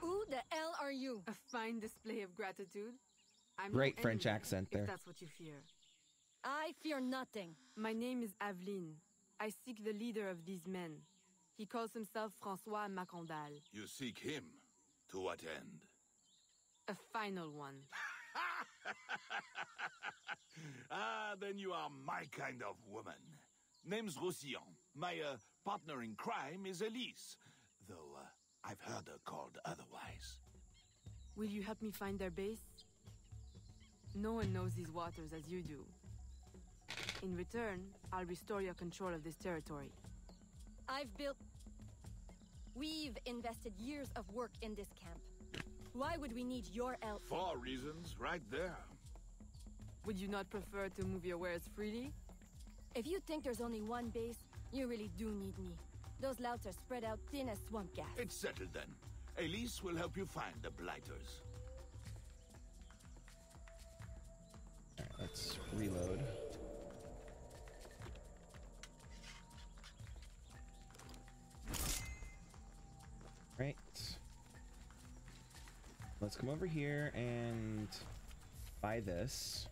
Who the hell are you? A fine display of gratitude. I'm no Great French enemy, accent if there. that's what you fear. I fear nothing. My name is Aveline. I seek the leader of these men. He calls himself Francois Macandal. You seek him. To what end? A final one. <laughs> ah, then you are my kind of woman. Name's Roussillon. My uh, partner in crime is Elise, though uh, I've heard her called otherwise. Will you help me find their base? No one knows these waters as you do. In return, I'll restore your control of this territory. I've built. We've invested years of work in this camp. Why would we need your help? Four reasons right there. Would you not prefer to move your wares freely? If you think there's only one base, you really do need me. Those louts are spread out thin as swamp gas. It's settled then. Elise will help you find the blighters. Alright, let's reload. Right. Let's come over here and buy this.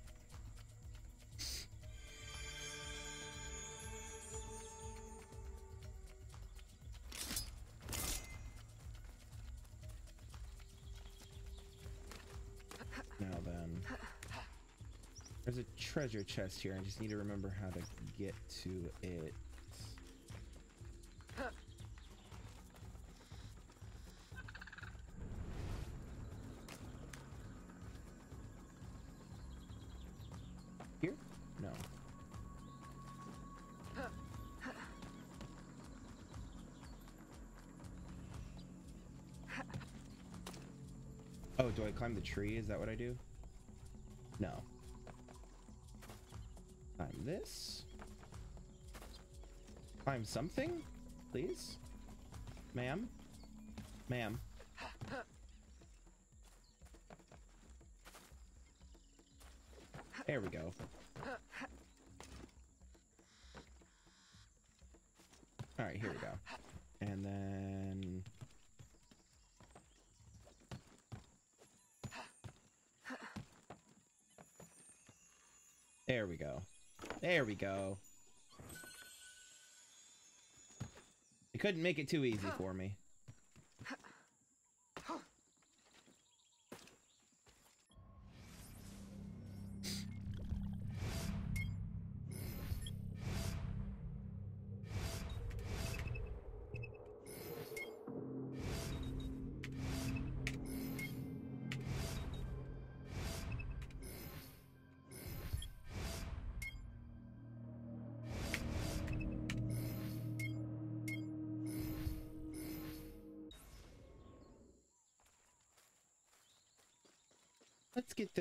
There's a treasure chest here. I just need to remember how to get to it. Here? No. Oh, do I climb the tree? Is that what I do? No. This. Climb something, please? Ma'am? Ma'am. There we go. Alright, here we go. And then... There we go. There we go. You couldn't make it too easy for me.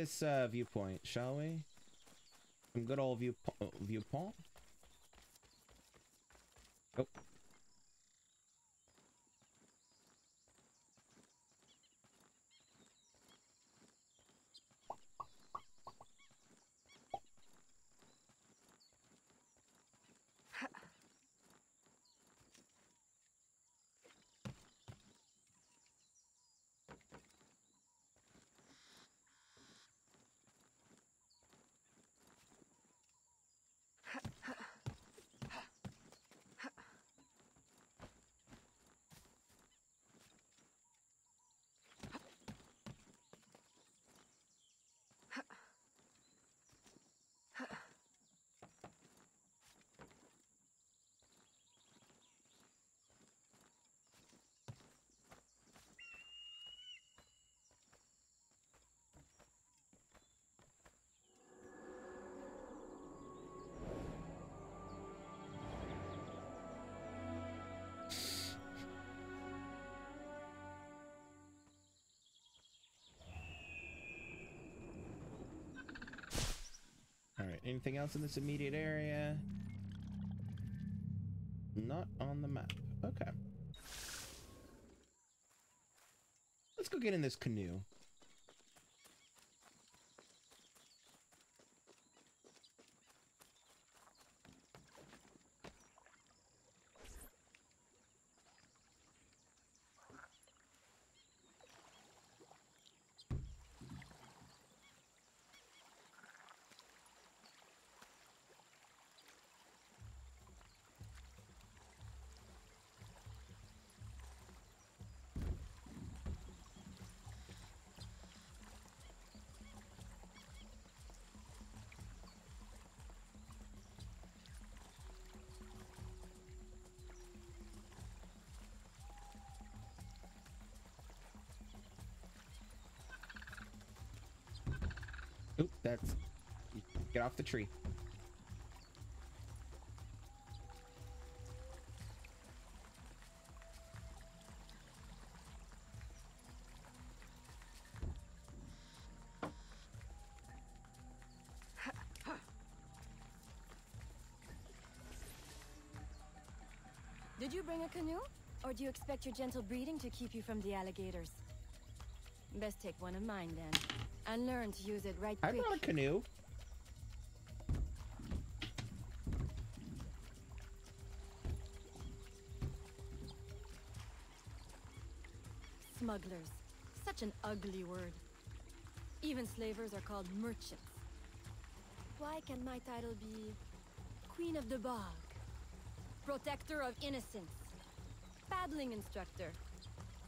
This uh, viewpoint, shall we? Some good old view viewpoint. Anything else in this immediate area? Not on the map. Okay. Let's go get in this canoe. Off the tree. Did you bring a canoe? Or do you expect your gentle breeding to keep you from the alligators? Best take one of mine then. And learn to use it right I quick. brought a canoe. Smugglers. Such an ugly word. Even slavers are called merchants. Why can my title be Queen of the Bog? Protector of Innocence. Paddling Instructor.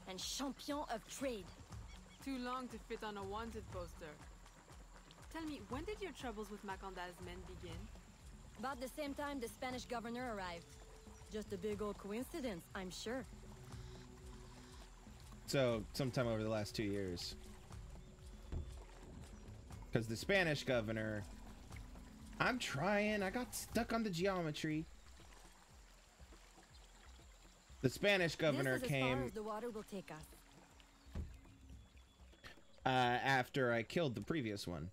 And Champion of Trade. Too long to fit on a wanted poster. Tell me, when did your troubles with Macandal's men begin? About the same time the Spanish governor arrived. Just a big old coincidence, I'm sure. So, sometime over the last two years. Because the Spanish governor... I'm trying. I got stuck on the geometry. The Spanish governor came... as far as the water will take us. uh, after I killed the previous one.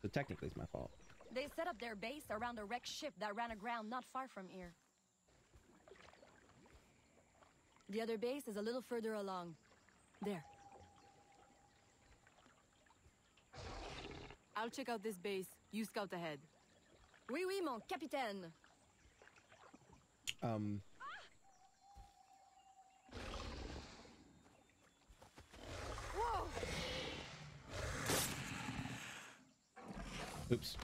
So technically, it's my fault. They set up their base around a wrecked ship that ran aground not far from here. The other base is a little further along. There. I'll check out this base. You scout ahead. Oui, oui, mon capitaine. Um. Whoa! Oops.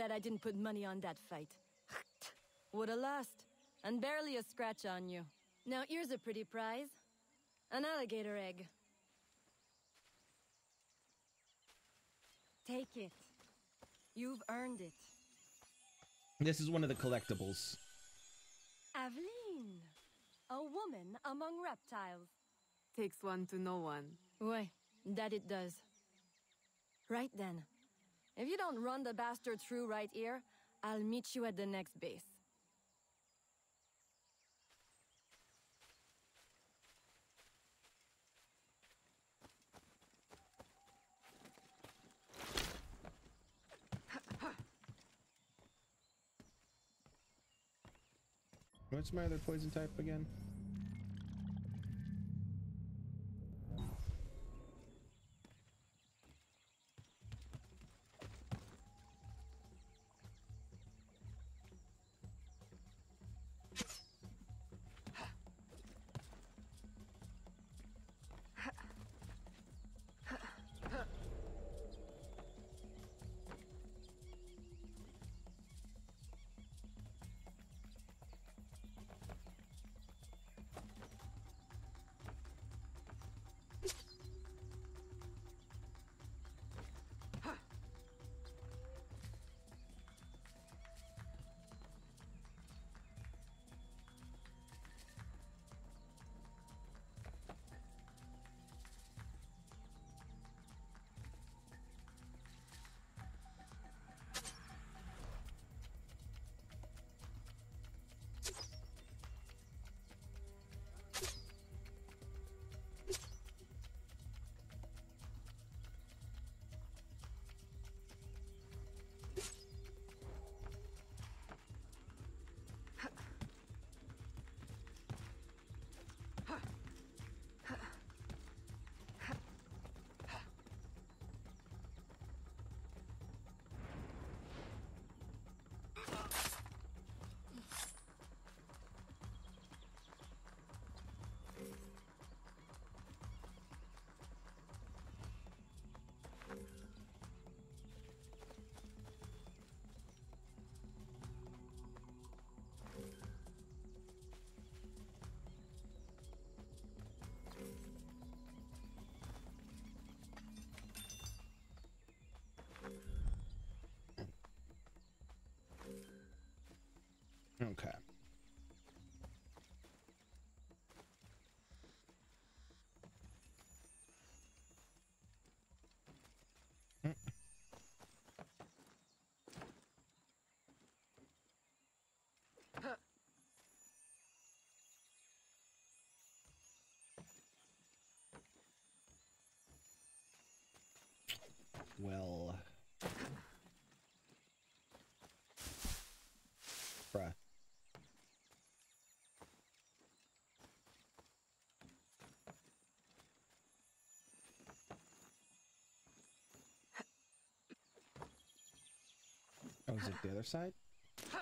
Glad I didn't put money on that fight. <sighs> Woulda lost. And barely a scratch on you. Now here's a pretty prize. An alligator egg. Take it. You've earned it. This is one of the collectibles. Aveline! A woman among reptiles. Takes one to know one. Ouais, that it does. Right then. If you don't run the bastard through right here, I'll meet you at the next base. What's my other poison type again? Okay. Well. Oh, is it the other side? Oh.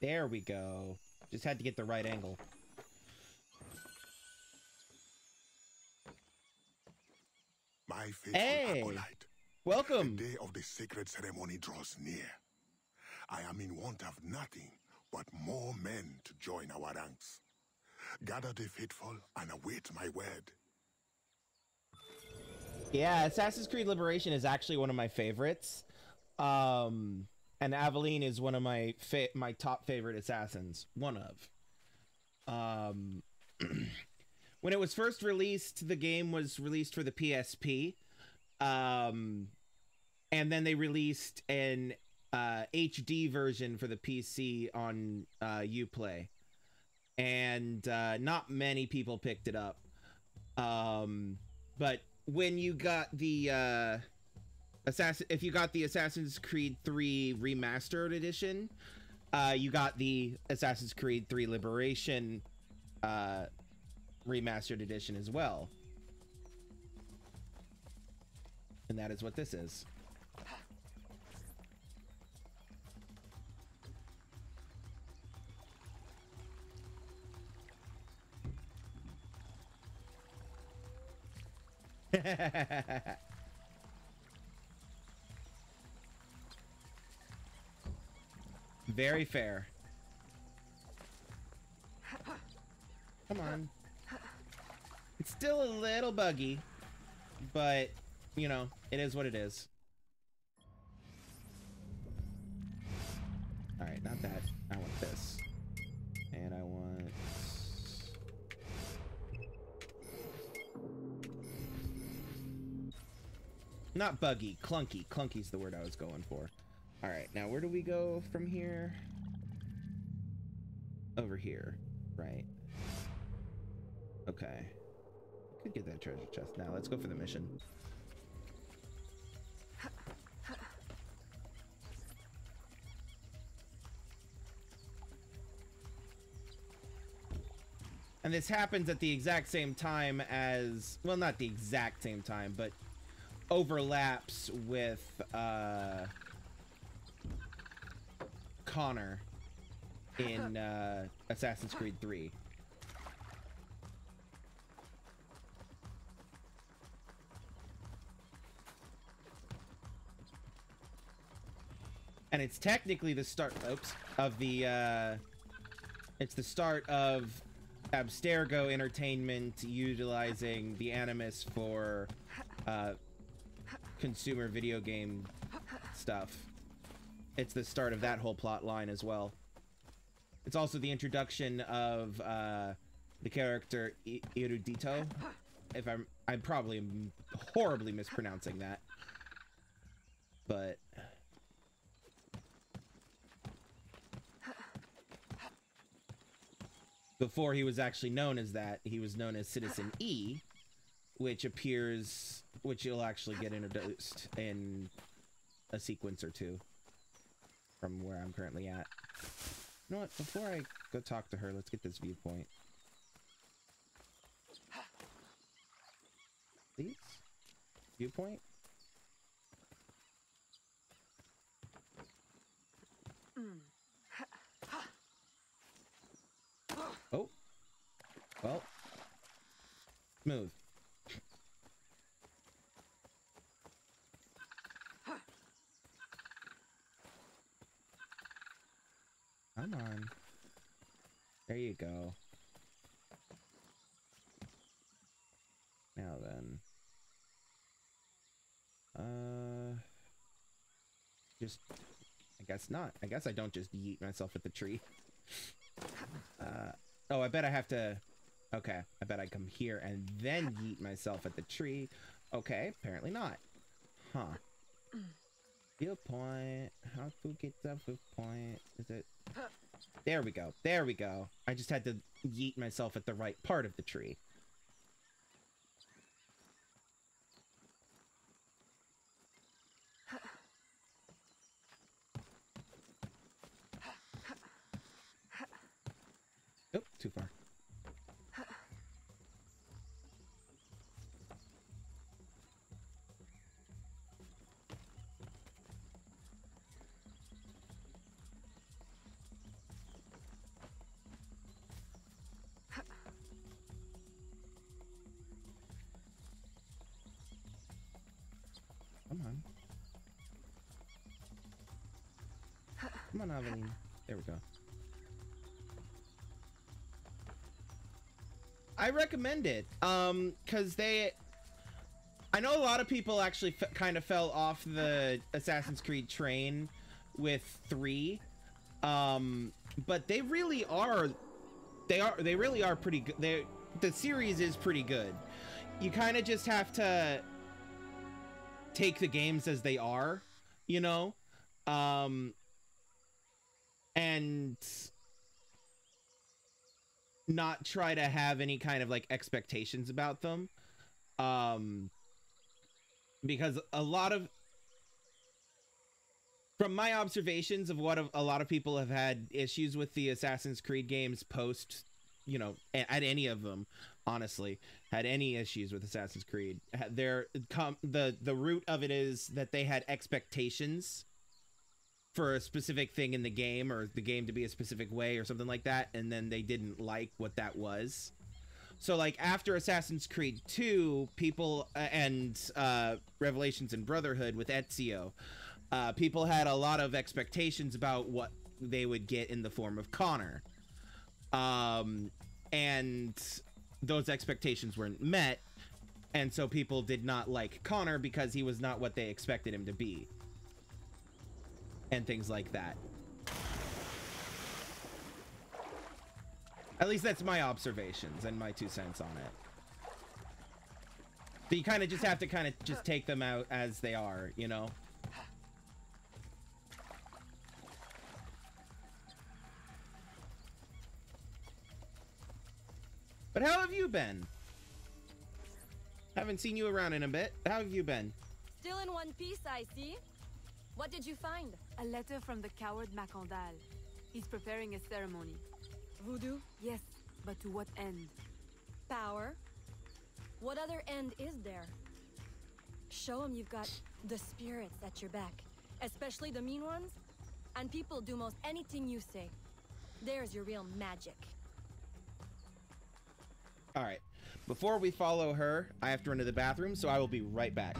There we go. Just had to get the right angle. My faithful Hey! acolyte. Welcome. The day of the sacred ceremony draws near. I am in want of nothing but more men to join our ranks. Gather the faithful and await my word. Yeah, Assassin's Creed Liberation is actually one of my favorites. Um, and Aveline is one of my my top favorite assassins. One of. Um, <clears throat> when it was first released, the game was released for the PSP, um, and then they released an uh, HD version for the PC on uh, UPlay, and uh, not many people picked it up. Um, but when you got the uh, Assassin, if you got the Assassin's Creed 3 remastered edition, uh, you got the Assassin's Creed 3 Liberation uh, remastered edition as well. And that is what this is. <laughs> Very fair. Come on. It's still a little buggy, but, you know, it is what it is. Alright, not that. I want this. And I want... Not buggy, clunky. Clunky's the word I was going for. Alright, now where do we go from here? Over here, right? Okay. Could get that treasure chest. Now let's go for the mission. And this happens at the exact same time as, well, not the exact same time, but overlaps with uh, Connor in <laughs> uh, Assassin's Creed 3. And it's technically the start, oops, of the, uh, it's the start of Abstergo Entertainment utilizing the Animus for uh, consumer video game stuff. It's the start of that whole plot line as well. It's also the introduction of uh, the character I Erudito. If I'm, I'm probably horribly mispronouncing that, but before he was actually known as that, he was known as Citizen E, which appears, which you'll actually get introduced in a sequence or two from where I'm currently at. You know what? Before I go talk to her, let's get this viewpoint. Please? Viewpoint? Mm. Oh. Well. Smooth. Come on. There you go. Now then. Uh. Just. I guess not. I guess I don't just yeet myself at the tree. <laughs> Uh. Oh, I bet I have to. Okay, I bet I come here and then yeet myself at the tree. Okay, apparently not. Huh. Viewpoint. How to get the viewpoint? Is it? There we go. There we go. I just had to yeet myself at the right part of the tree. Aveline. There we go. I recommend it. Um, cause they, I know a lot of people actually kind of fell off the Assassin's Creed train, with three, um, but they really are, they are they really are pretty good. They the series is pretty good. You kind of just have to take the games as they are, you know, um, and not try to have any kind of like expectations about them. Um because a lot of from my observations of what a lot of people have had issues with the Assassin's Creed games post you know at any of them honestly had any issues with Assassin's Creed their the the root of it is that they had expectations for a specific thing in the game or the game to be a specific way or something like that and then they didn't like what that was. So like after assassin's creed 2 people uh, and uh, revelations and brotherhood with ezio uh, people had a lot of expectations about what they would get in the form of connor. Um, and those expectations weren't met and so people did not like connor because he was not what they expected him to be and things like that. At least that's my observations and my two cents on it. So you kind of just have to kind of just take them out as they are, you know? But how have you been? Haven't seen you around in a bit. How have you been? Still in one piece, I see. What did you find? A letter from the coward Macandal. He's preparing a ceremony. Voodoo? Yes, but to what end? Power? What other end is there? Show him you've got the spirits at your back, especially the mean ones, and people do most anything you say. There's your real magic. All right. Before we follow her, I have to run to the bathroom, so I will be right back.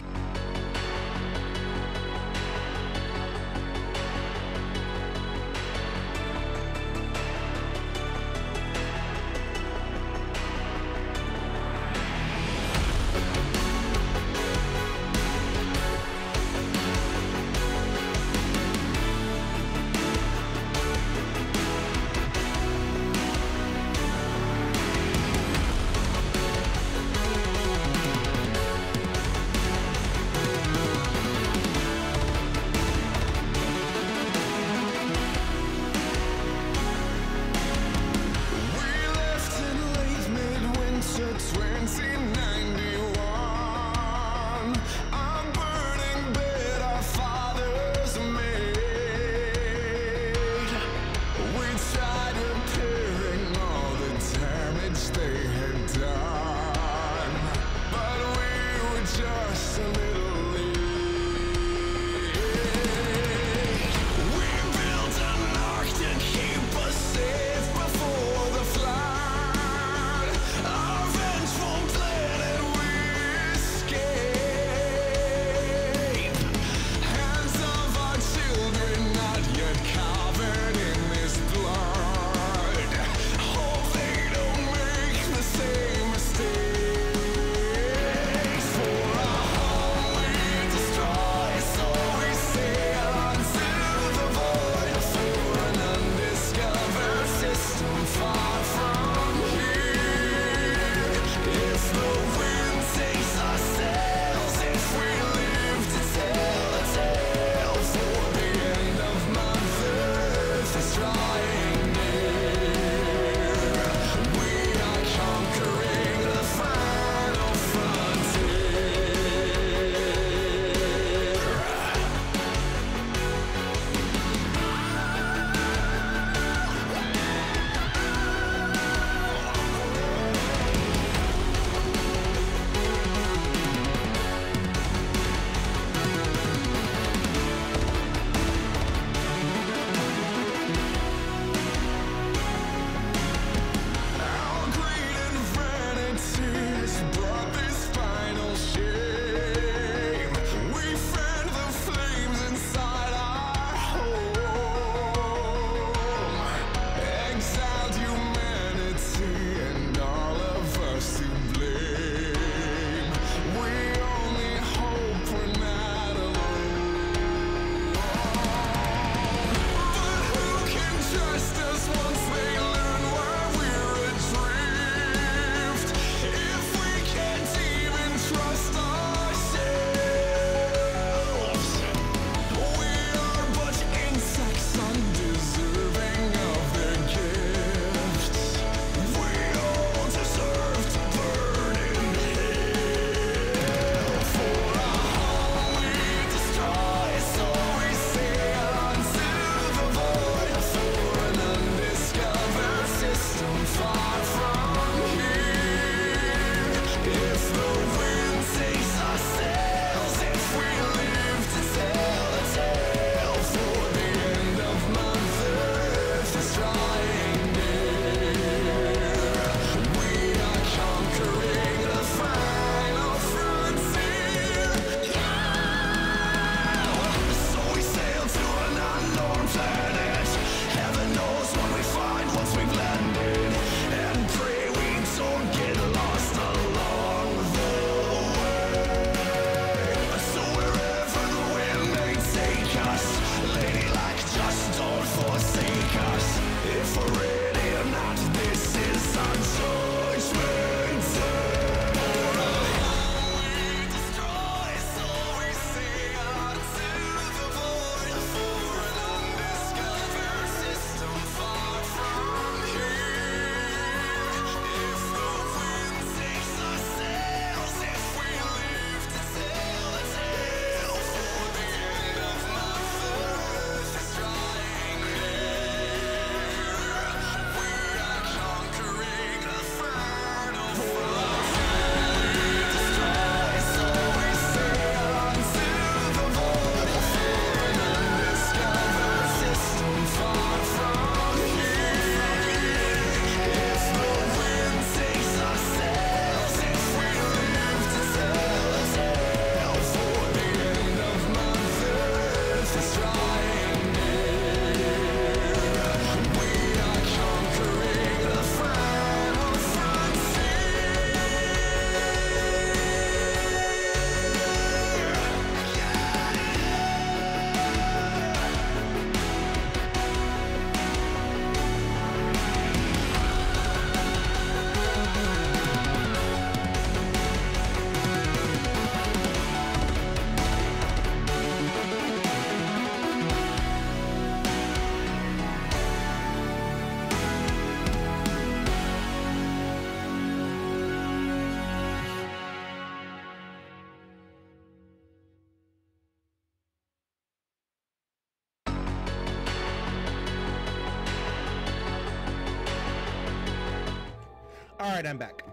I'm back.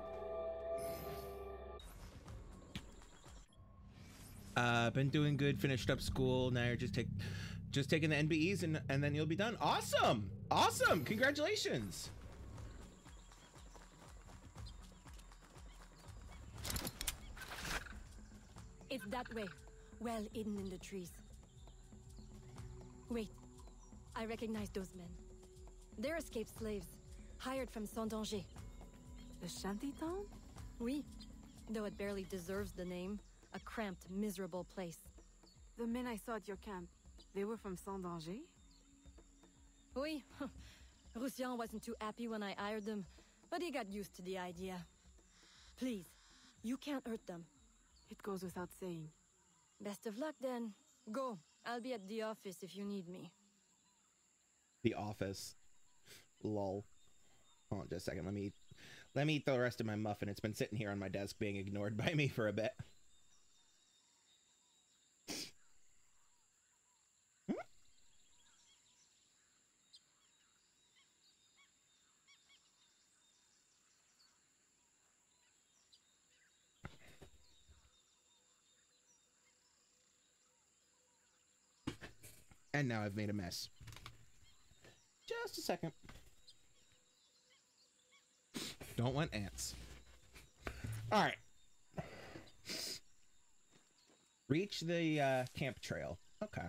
Uh, been doing good. Finished up school. Now you're just take, just taking the NBEs and and then you'll be done. Awesome, awesome. Congratulations. It's that way, well hidden in the trees. Wait, I recognize those men. They're escaped slaves, hired from Saint-Danger. The shanty town? Oui, though it barely deserves the name. A cramped, miserable place. The men I saw at your camp, they were from Saint-Danger? Oui, <laughs> Roussillon wasn't too happy when I hired them, but he got used to the idea. Please, you can't hurt them. It goes without saying. Best of luck then. Go. I'll be at the office if you need me. The office. Lol. Hold on just a second. Let me let me eat the rest of my muffin. It's been sitting here on my desk being ignored by me for a bit. And now I've made a mess. Just a second. Don't want ants. All right. Reach the uh, camp trail. Okay.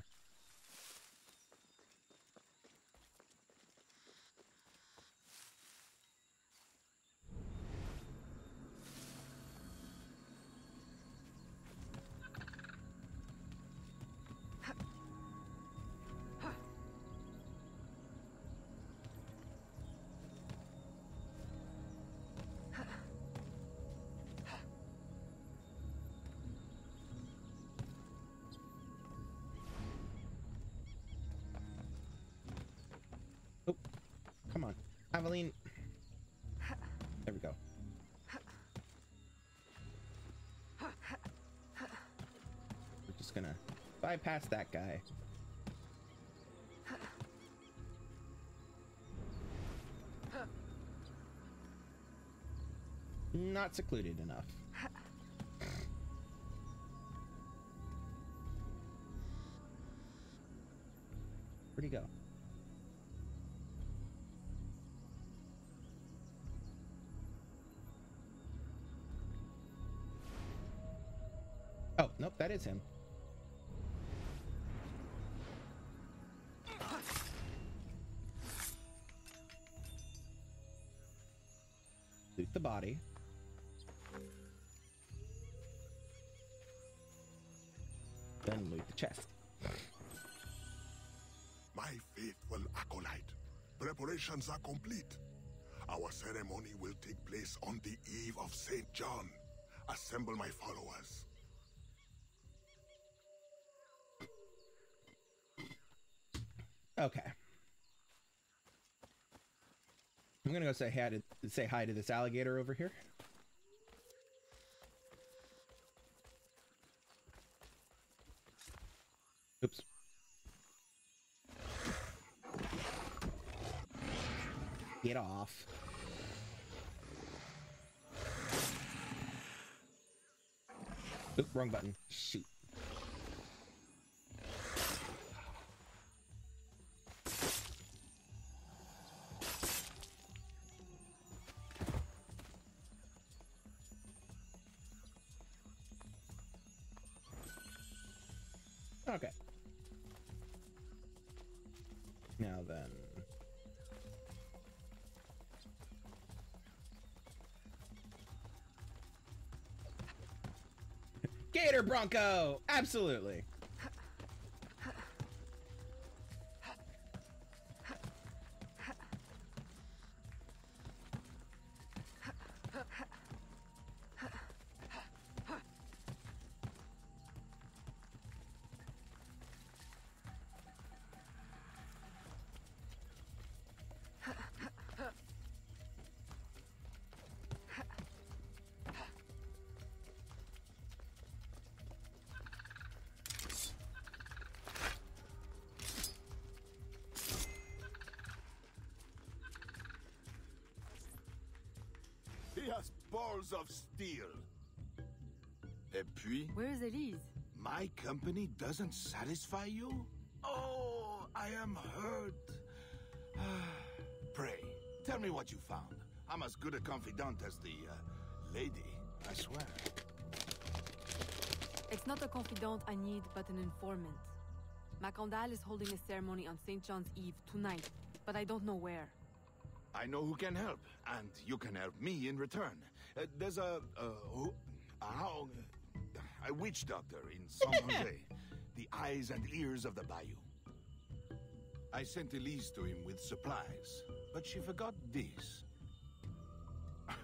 Aveline. There we go. We're just gonna bypass that guy. Not secluded enough. Him. Loot the body. Then loot the chest. My faithful acolyte, preparations are complete. Our ceremony will take place on the eve of St. John. Assemble my followers. Okay. I'm gonna go say hi to say hi to this alligator over here. Oops. Get off. Oop, wrong button. Shoot. Bronco! Absolutely. Of steel. Et puis, Where's Elise? my company doesn't satisfy you? Oh, I am hurt. <sighs> Pray, tell me what you found. I'm as good a confidant as the uh, lady, I swear. It's not a confidant I need, but an informant. Macandal is holding a ceremony on St. John's Eve tonight, but I don't know where. I know who can help, and you can help me in return. Uh, there's a, a, who- a a witch doctor in San <laughs> Jose, the eyes and ears of the bayou. I sent Elise to him with supplies, but she forgot this. <laughs>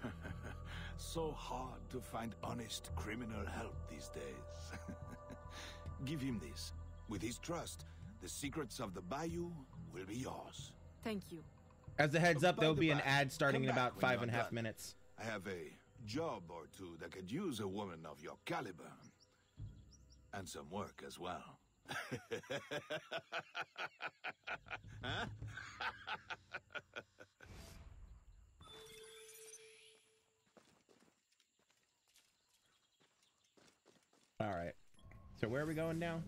so hard to find honest criminal help these days. <laughs> Give him this. With his trust, the secrets of the bayou will be yours. Thank you. As a heads up, there'll be an ad starting in about when five you're and a half done. minutes. I have a job or two that could use a woman of your caliber. And some work as well. huh? <laughs> All right. So where are we going now?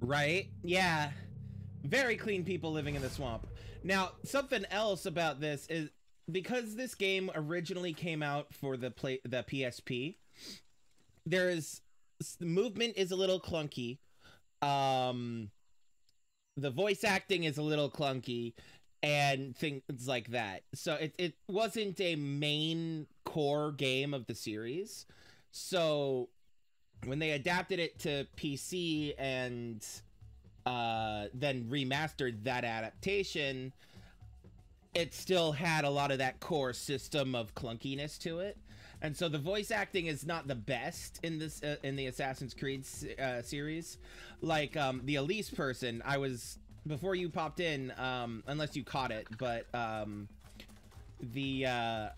Right? Yeah. Very clean people living in the swamp. Now, something else about this is because this game originally came out for the play the PSP, there is movement is a little clunky. Um the voice acting is a little clunky and things like that. So it it wasn't a main core game of the series. So when they adapted it to PC and uh, then remastered that adaptation, it still had a lot of that core system of clunkiness to it. And so the voice acting is not the best in this uh, in the Assassin's Creed uh, series. Like um, the Elise person, I was before you popped in, um, unless you caught it, but um, the uh,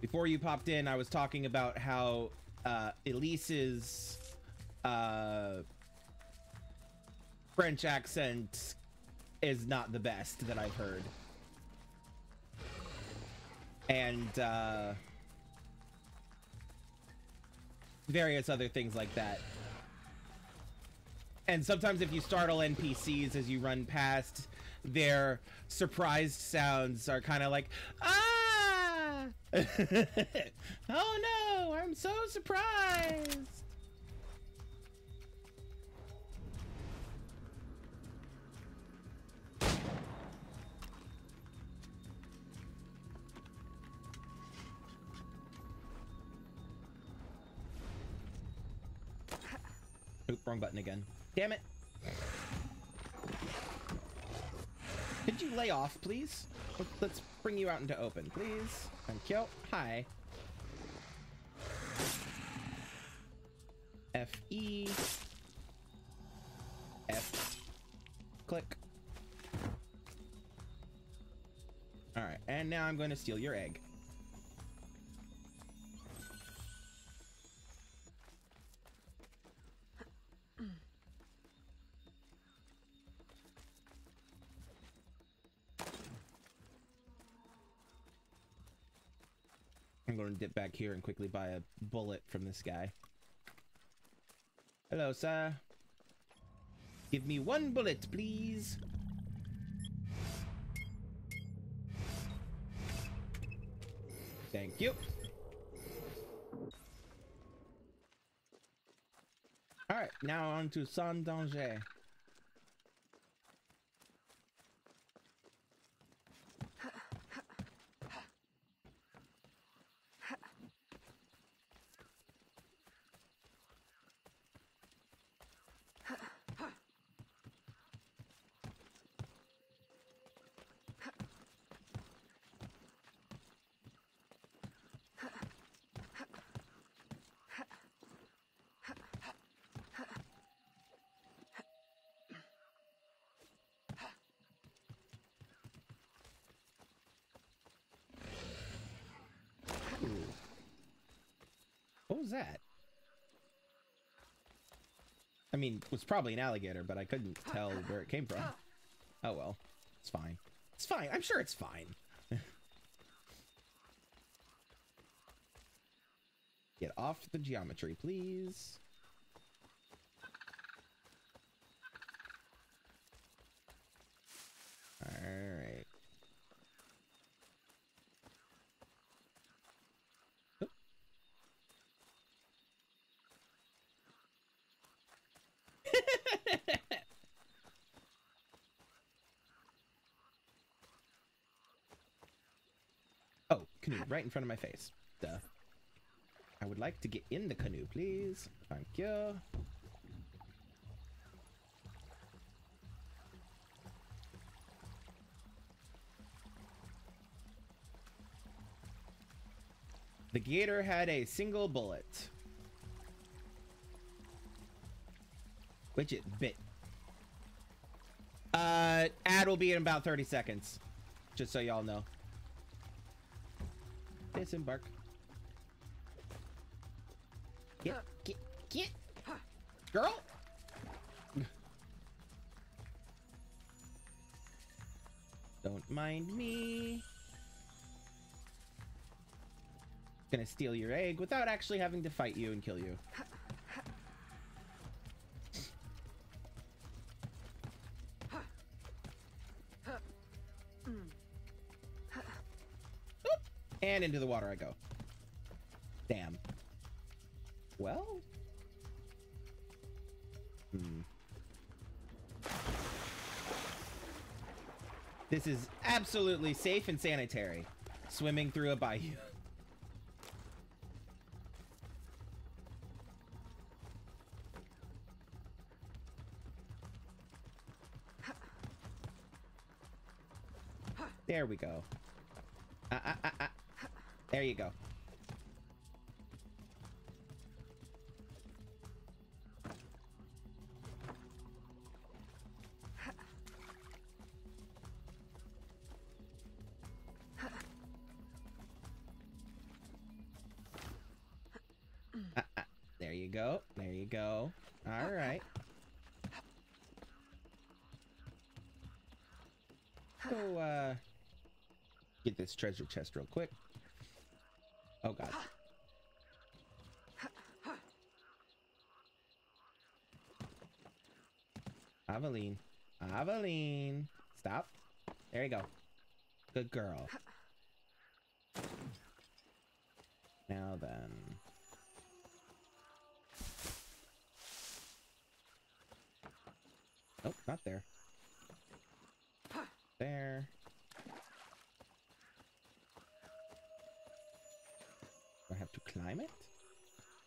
before you popped in, I was talking about how uh, Elise's uh, French accent is not the best that I've heard. And uh, various other things like that. And sometimes if you startle NPCs as you run past, their surprised sounds are kind of like, ah! <laughs> oh no, I'm so surprised! Wrong button again. Damn it. Could you lay off, please? Let- Let's bring you out into open, please. Thank you. Hi. F E F click. All right, and now I'm going to steal your egg. To dip back here and quickly buy a bullet from this guy. Hello, sir. Give me one bullet, please. Thank you. All right, now on to Sans Danger. was that? I mean, it was probably an alligator, but I couldn't tell where it came from. Oh well. It's fine. It's fine. I'm sure it's fine. <laughs> Get off the geometry, please. Right in front of my face. Duh. I would like to get in the canoe, please. Thank you. The gator had a single bullet. Which it bit. Uh, ad will be in about 30 seconds. Just so y'all know. Disembark. Get, get, get. Girl. Don't mind me. Gonna steal your egg without actually having to fight you and kill you. And into the water I go. Damn. Well? Hmm. This is absolutely safe and sanitary. Swimming through a bayou. There we go. Ah, ah, ah. There you go. Ah, ah. There you go. There you go. All right. Go, uh, get this treasure chest real quick. Oh, God. Aveline. Aveline. Stop. There you go. Good girl. Now then. Nope, not there. There. Do I have to climb it?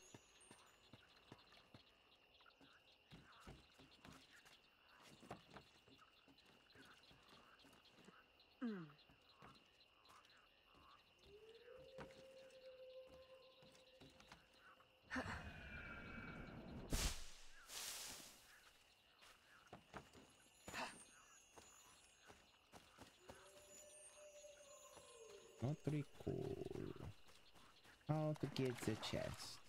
Not very cool. How to get the chest?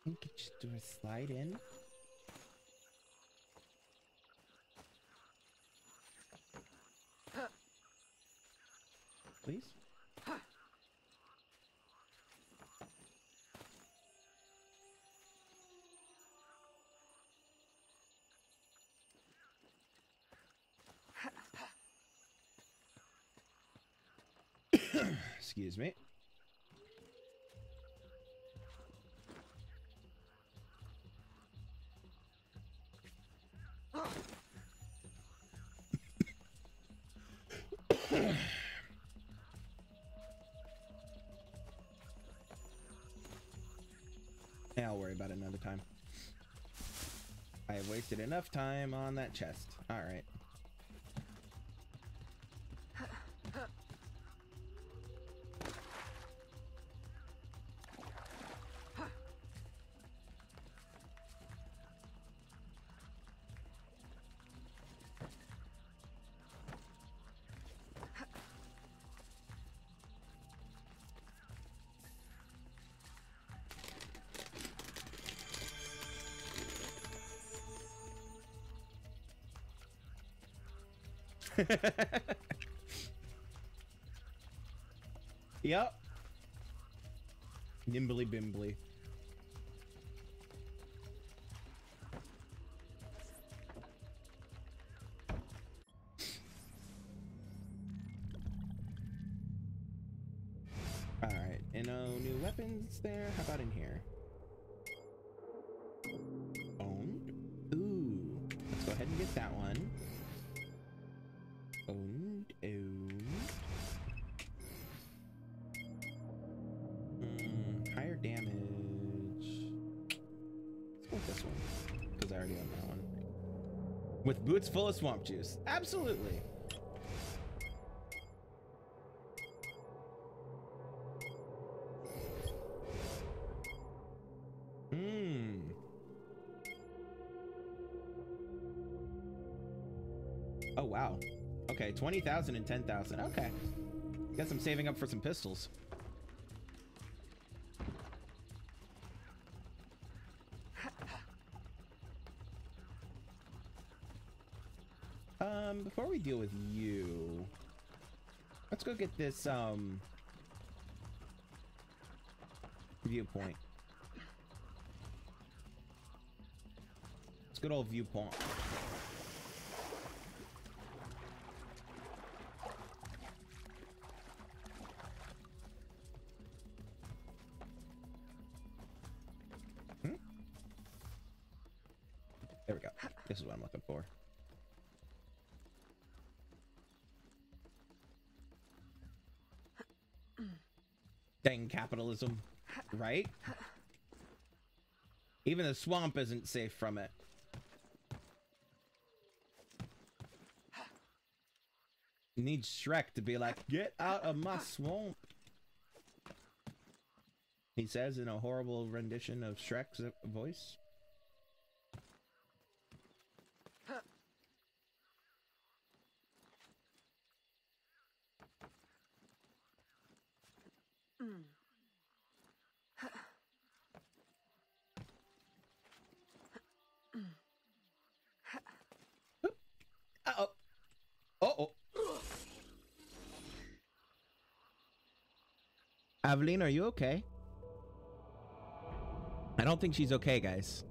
I think just do a slide in. Another time. I have wasted enough time on that chest. Alright. <laughs> yep. Nimbly bimbly. Boots full of swamp juice. Absolutely. Hmm. Oh, wow. Okay, 20,000 and 10,000. Okay. Guess I'm saving up for some pistols. Deal with you, let's go get this, um, viewpoint. It's good old viewpoint. Dang capitalism. Right? Even the swamp isn't safe from it. Needs Shrek to be like, get out of my swamp. He says in a horrible rendition of Shrek's voice. Aveline, are you okay? I don't think she's okay, guys.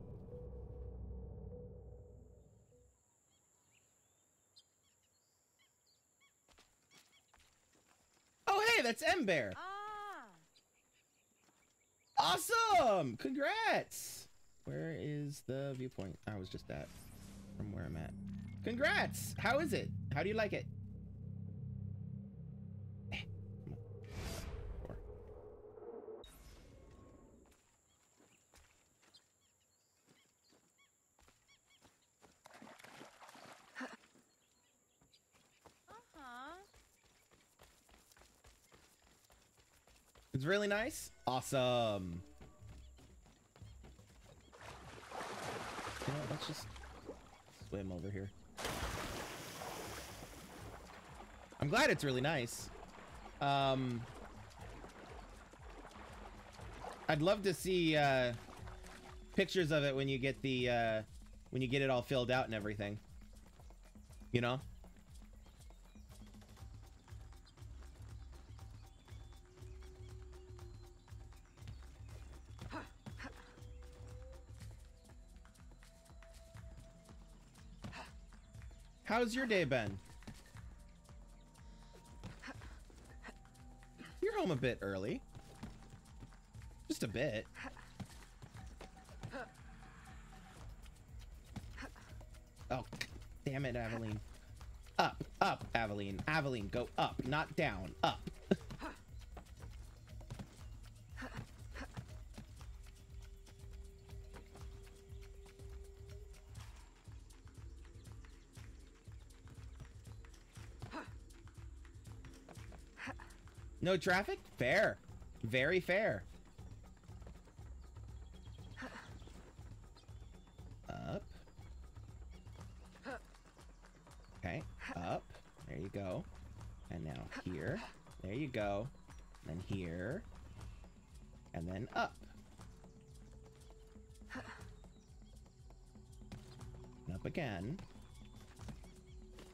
Oh, hey, that's Ember. Ah. Awesome! Congrats! Where is the viewpoint I was just at? From where I'm at. Congrats! How is it? How do you like it? It's really nice. Awesome. You know let's just swim over here. I'm glad it's really nice. Um, I'd love to see uh, pictures of it when you get the uh, when you get it all filled out and everything. You know. How's your day been? You're home a bit early. Just a bit. Oh, damn it, Aveline. Up, up, Aveline. Aveline, go up, not down. Up. <laughs> No traffic? Fair. Very fair. Up. Okay, up. There you go. And now here. There you go. And here. And then up. And up again.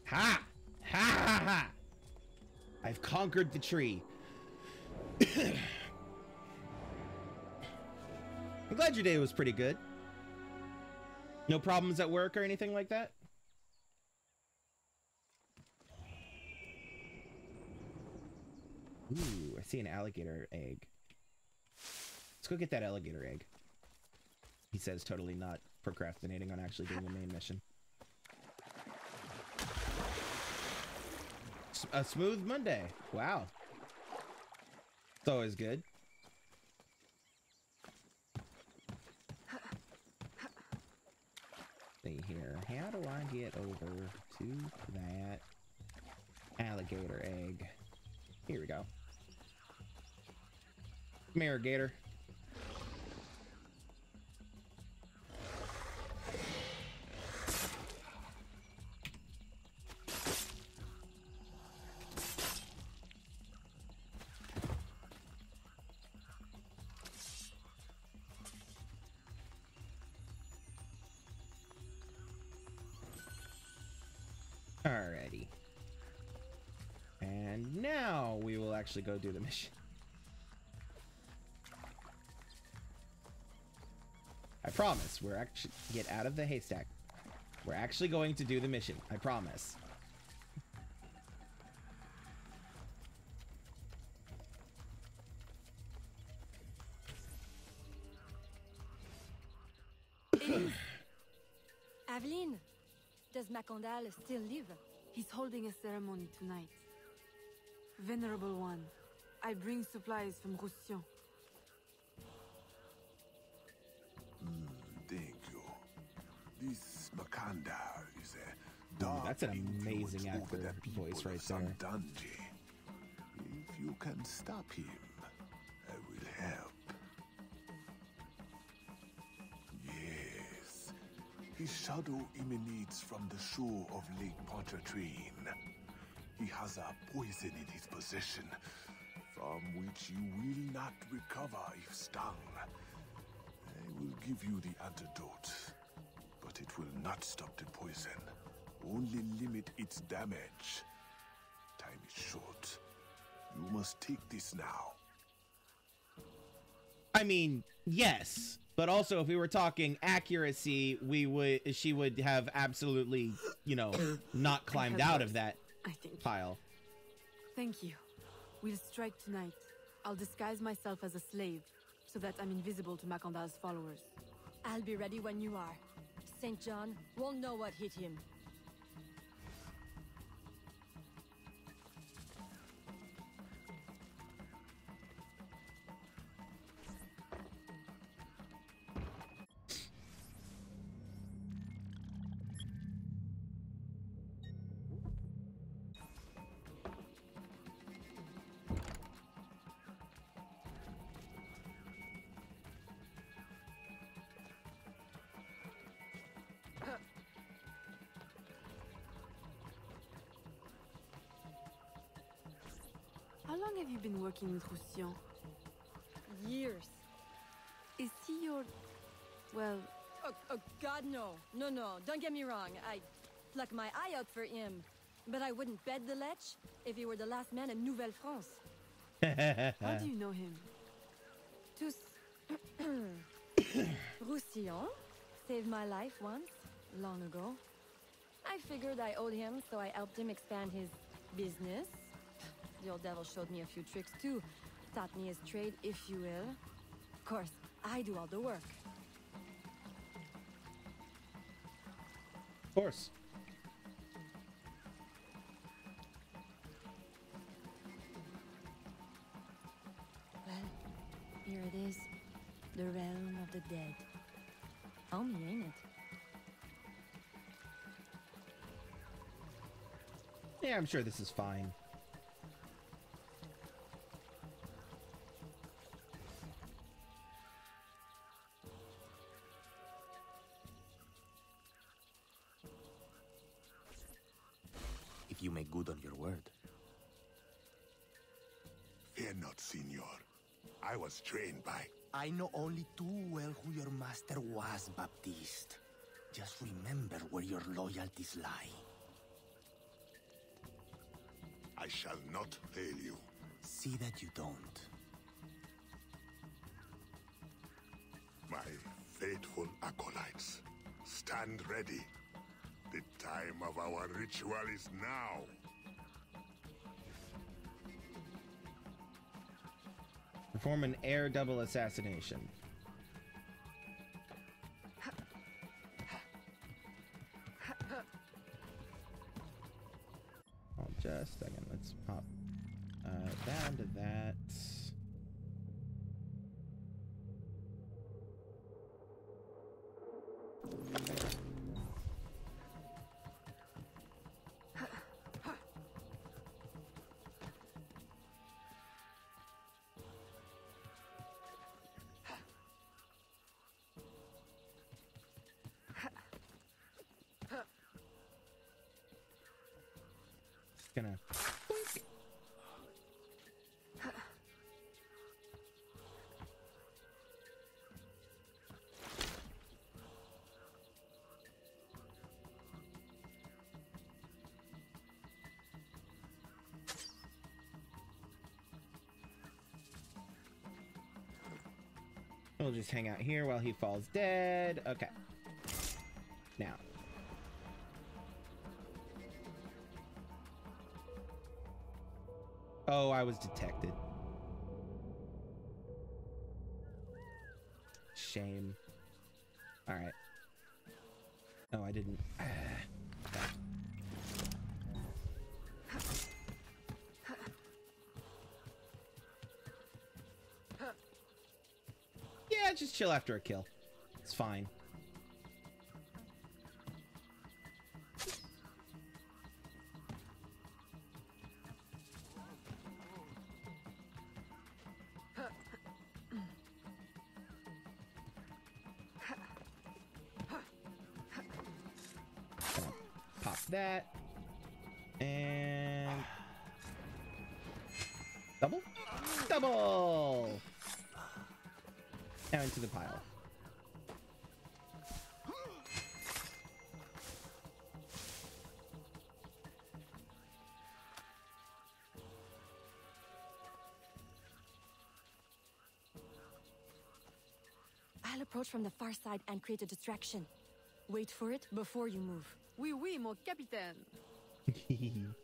Ha! Ha ha ha! I've conquered the tree. <coughs> I'm glad your day was pretty good. No problems at work or anything like that? Ooh, I see an alligator egg. Let's go get that alligator egg. He says totally not procrastinating on actually doing the main mission. S- A smooth Monday. Wow. It's always good. See here. How do I get over to that alligator egg? Here we go. Come here, gator. Actually go do the mission. I promise, we're actually get out of the haystack. We're actually going to do the mission. I promise. Aveline, does Macandal still live? He's holding a ceremony tonight. Venerable One, I bring supplies from Roussillon. Hmm, thank you. This Macandal is a dark Ooh, dark that's an amazing over actor the people voice of right there. Sandunji. If you can stop him, I will help. Yes. His shadow emanates from the shore of Lake Pontchartrain. He has a poison in his possession, from which you will not recover if stung. I will give you the antidote, but it will not stop the poison. Only limit its damage. Time is short. You must take this now. I mean, yes, but also if we were talking accuracy, we would she would have absolutely, you know, not climbed out of that I think. pile. Thank you. We'll strike tonight. I'll disguise myself as a slave, so that I'm invisible to Macandal's followers. I'll be ready when you are. St. John won't know what hit him. Have you been working? Years. Is he your... well... Oh, oh, God, no. No, no, don't get me wrong. I'd pluck my eye out for him. But I wouldn't bet the lech if he were the last man in Nouvelle-France. <laughs> How do you know him? Tous... <coughs> Roussillon saved my life once, long ago. I figured I owed him, so I helped him expand his business. The old devil showed me a few tricks too. Taught me his trade, if you will. Of course, I do all the work. Of course. Well, here it is. The realm of the dead. Homey, ain't it? Yeah, I'm sure this is fine. was trained by. I know only too well who your master was, Baptiste. Just remember where your loyalties lie. I shall not fail you. See that you don't. My faithful acolytes, stand ready. The time of our ritual is now. Perform an air double assassination. Gonna. We'll just hang out here while he falls dead. Okay. I was detected. Shame. Alright. No, I didn't. <sighs> Yeah, just chill after a kill. It's fine. Approach from the far side and create a distraction. Wait for it before you move. Oui, oui, mon capitaine. <laughs>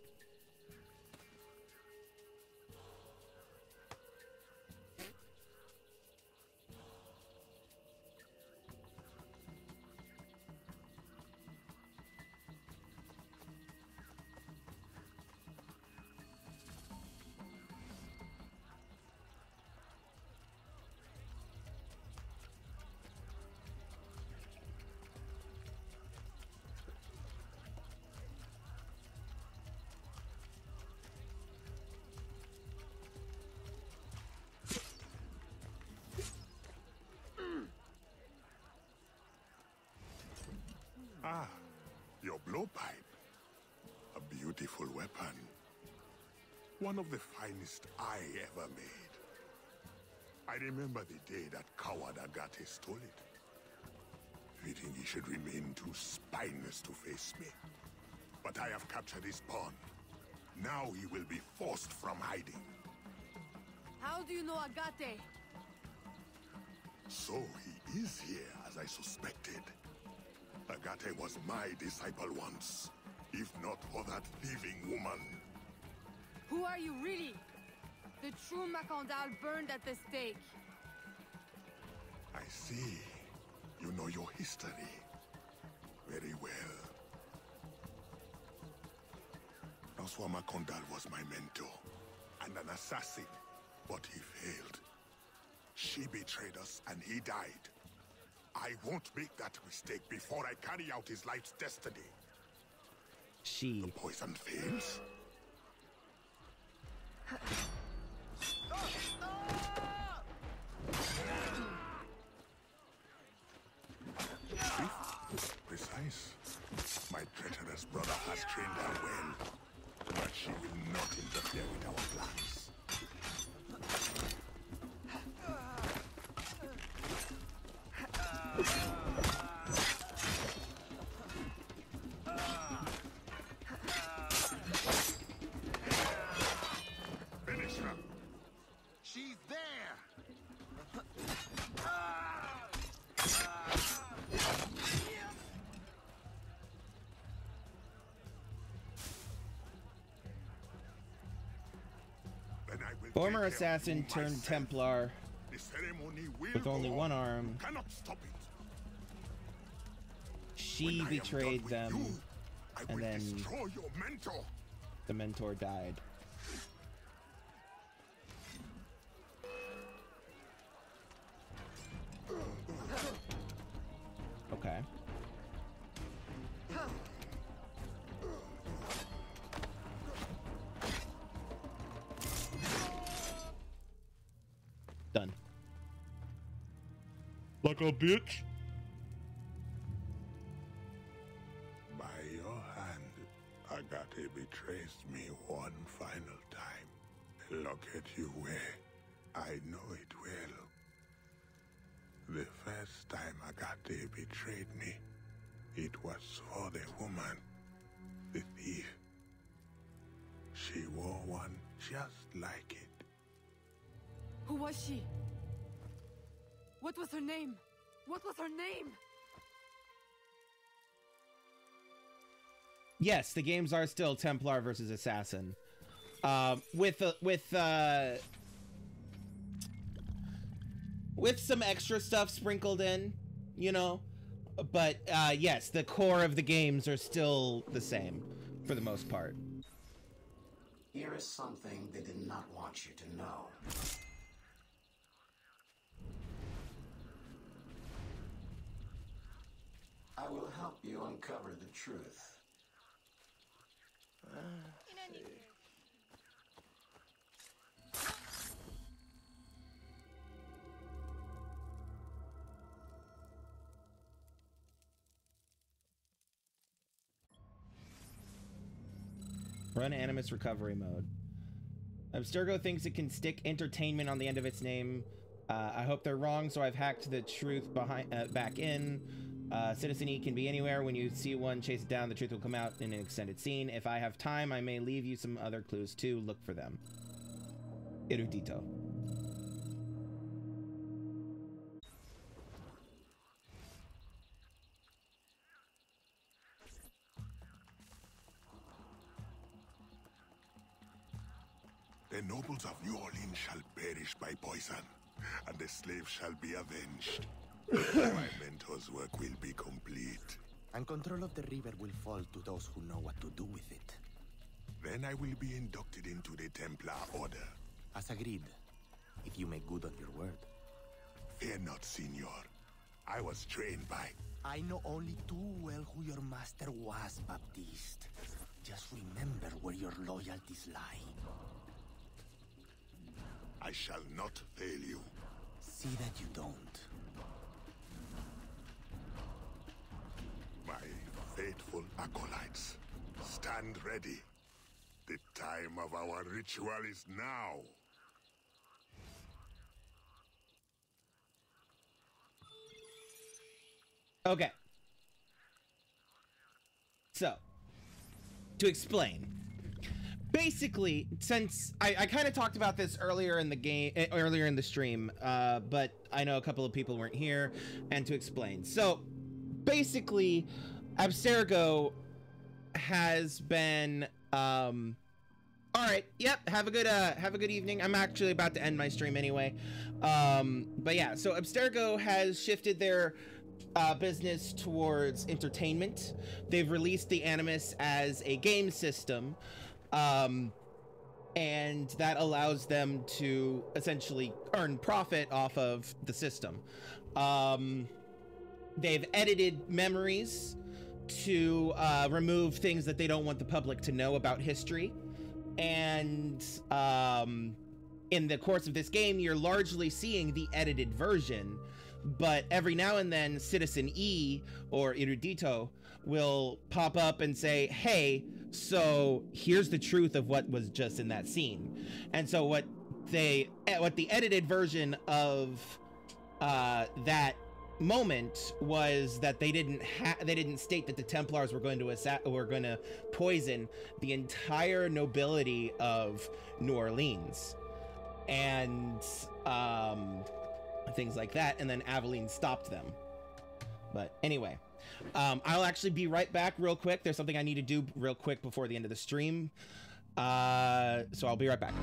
One of the finest I ever made. I remember the day that coward Agaté stole it. Fitting he should remain too spineless to face me. But I have captured his pawn. Now he will be forced from hiding. How do you know Agaté? So he is here, as I suspected. Agaté was my disciple once, if not for that thieving woman. Who are you really? The true Macandal burned at the stake. I see. You know your history. Very well. François Macandal was my mentor, and an assassin, but he failed. She betrayed us, and he died. I won't make that mistake before I carry out his life's destiny. She. The poison fails? Former assassin turned Templar The ceremony will with only on. one arm. You cannot stop it. She betrayed them, you, and then the mentor died. Bitch. By your hand, Agaté betrays me one final time. Look at you where I know it well. The first time Agaté betrayed me, it was for the woman, the thief. She wore one just like it. Who was she? What was her name? What was her name? Yes, the games are still Templar versus Assassin. Um, with uh, with uh, with some extra stuff sprinkled in, you know. But uh, yes, the core of the games are still the same for the most part. Here is something they did not want you to know. I will help you uncover the truth. Run Animus recovery mode. Abstergo thinks it can stick entertainment on the end of its name. Uh, I hope they're wrong, so I've hacked the truth behind uh, back in. Uh, Citizen E can be anywhere. When you see one, chase it down. The truth will come out in an extended scene. If I have time, I may leave you some other clues too. Look for them. Erudito. The nobles of New Orleans shall perish by poison, and the slaves shall be avenged. My mentor's work will be complete. And control of the river will fall to those who know what to do with it. Then I will be inducted into the Templar Order. As agreed, if you make good on your word. Fear not, Signor. I was trained by... I know only too well who your master was, Baptiste. Just remember where your loyalties lie. I shall not fail you. See that you don't. My faithful acolytes, stand ready. The time of our ritual is now. Okay. So, to explain, basically, since I, I kind of talked about this earlier in the game, eh, earlier in the stream, uh, but I know a couple of people weren't here, and to explain. So, basically, Abstergo has been, um, all right. Yep. Have a good uh have a good evening. I'm actually about to end my stream anyway. Um but yeah, so Abstergo has shifted their uh, business towards entertainment. They've released the Animus as a game system. Um and that allows them to essentially earn profit off of the system. Um they've edited memories to uh, remove things that they don't want the public to know about history and um, in the course of this game, you're largely seeing the edited version. But every now and then, Citizen E or Erudito will pop up and say, "Hey, so here's the truth of what was just in that scene." And so what they, eh, what the edited version of uh, that moment was that they didn't ha- they didn't state that the Templars were going to assa- were going to poison the entire nobility of New Orleans and um, things like that, and then Aveline stopped them. But anyway, um, I'll actually be right back real quick. There's something I need to do real quick before the end of the stream, uh, so I'll be right back.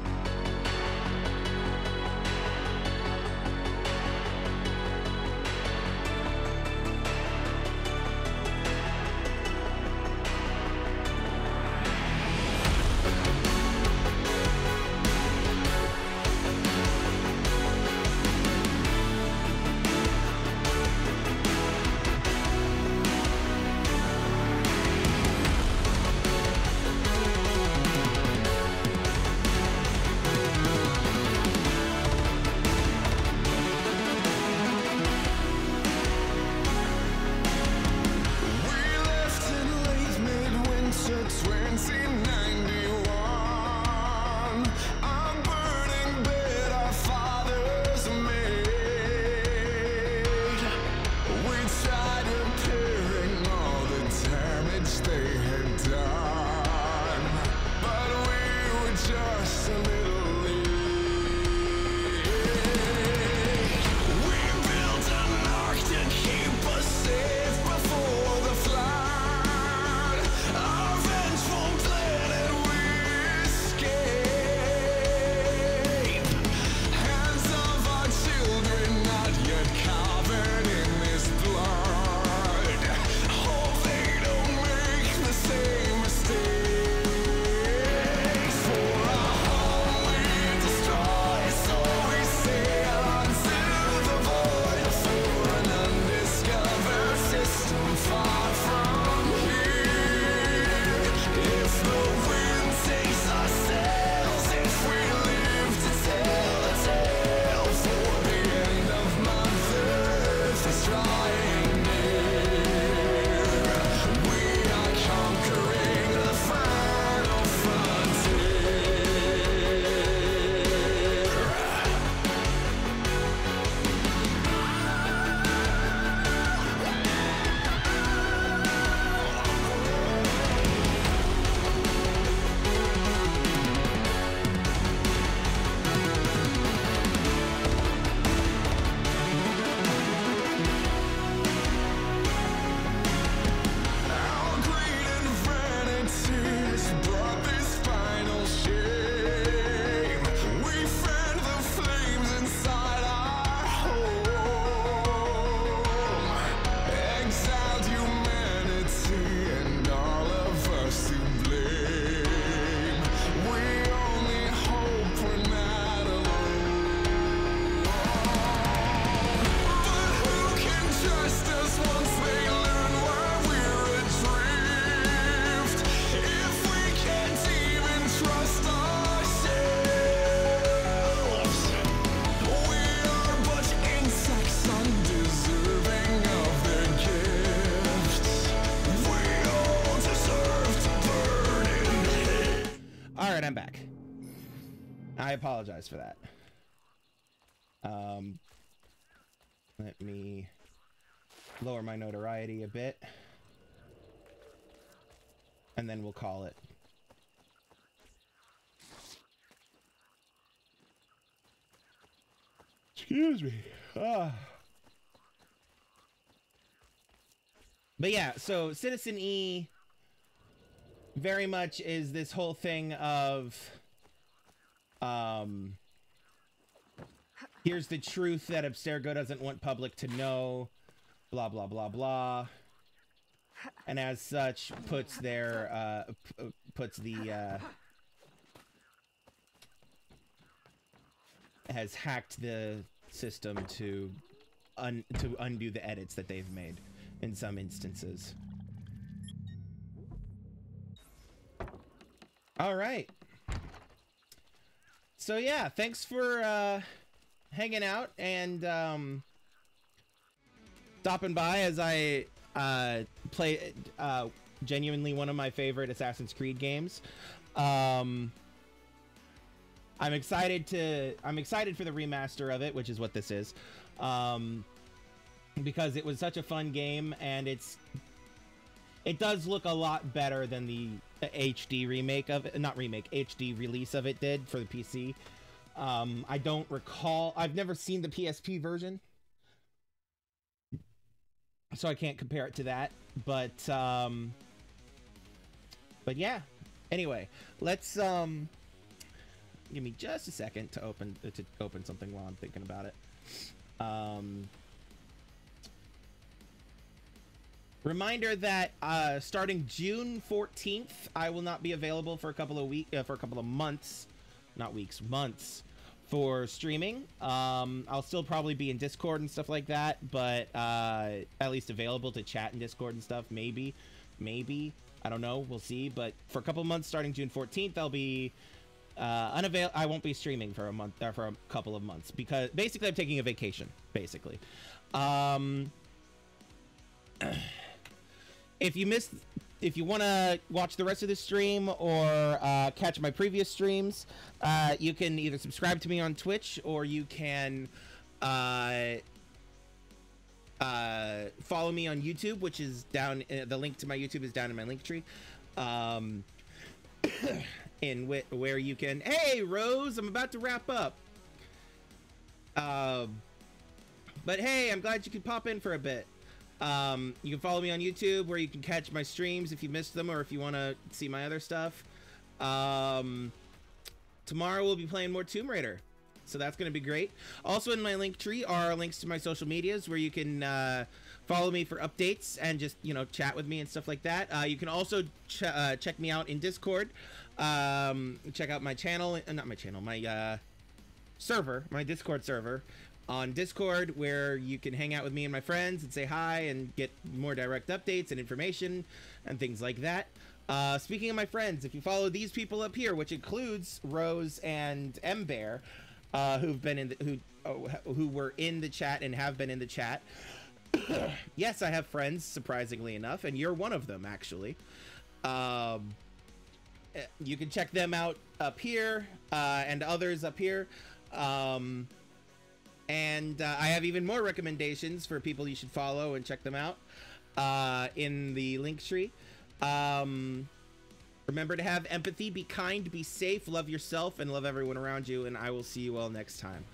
Apologize for that. Um, let me lower my notoriety a bit. And then we'll call it. Excuse me. Ah. But yeah, so Citizen E very much is this whole thing of um here's the truth that Abstergo doesn't want public to know, blah blah blah blah. And as such puts their uh puts the uh has hacked the system to un to undo the edits that they've made in some instances. All right. So yeah, thanks for uh hanging out and um stopping by as I uh play uh genuinely one of my favorite Assassin's Creed games. Um I'm excited to I'm excited for the remaster of it, which is what this is. Um because it was such a fun game and it's it does look a lot better than the HD remake of it, not remake, HD release of it did for the PC. Um, I don't recall. I've never seen the PSP version, so I can't compare it to that. But um, but yeah. Anyway, let's um, give me just a second to open to open something while I'm thinking about it. Um. Reminder that uh, starting June 14th, I will not be available for a couple of week uh, for a couple of months, not weeks, months for streaming. Um, I'll still probably be in Discord and stuff like that, but uh, at least available to chat in Discord and stuff. Maybe, maybe I don't know. We'll see. But for a couple of months, starting June 14th, I'll be uh, unavail. I won't be streaming for a month or for a couple of months because basically I'm taking a vacation. Basically. Um, <clears throat> if you missed if you want to watch the rest of the stream or uh, catch my previous streams uh, you can either subscribe to me on twitch or you can uh, uh, follow me on youtube which is down uh, the link to my youtube is down in my link tree. Um, <coughs> in wh- where you can hey rose i'm about to wrap up. Um, but hey i'm glad you could pop in for a bit um, you can follow me on YouTube where you can catch my streams if you missed them or if you want to see my other stuff. Um, tomorrow we'll be playing more Tomb Raider. So that's going to be great. Also in my link tree are links to my social medias where you can uh, follow me for updates and just, you know, chat with me and stuff like that. Uh, you can also ch- uh, check me out in Discord. Um, check out my channel, uh, not my channel, my uh, server, my Discord server on Discord where you can hang out with me and my friends and say hi and get more direct updates and information and things like that. Uh, speaking of my friends, if you follow these people up here, which includes Rose and M Bear, uh, who've been in the, who oh, who were in the chat and have been in the chat. <coughs> yes, I have friends, surprisingly enough, and you're one of them actually. Um, you can check them out up here uh, and others up here. Um, and uh, I have even more recommendations for people you should follow and check them out uh, in the link tree. Um, remember to have empathy, be kind, be safe, love yourself, and love everyone around you. And I will see you all next time.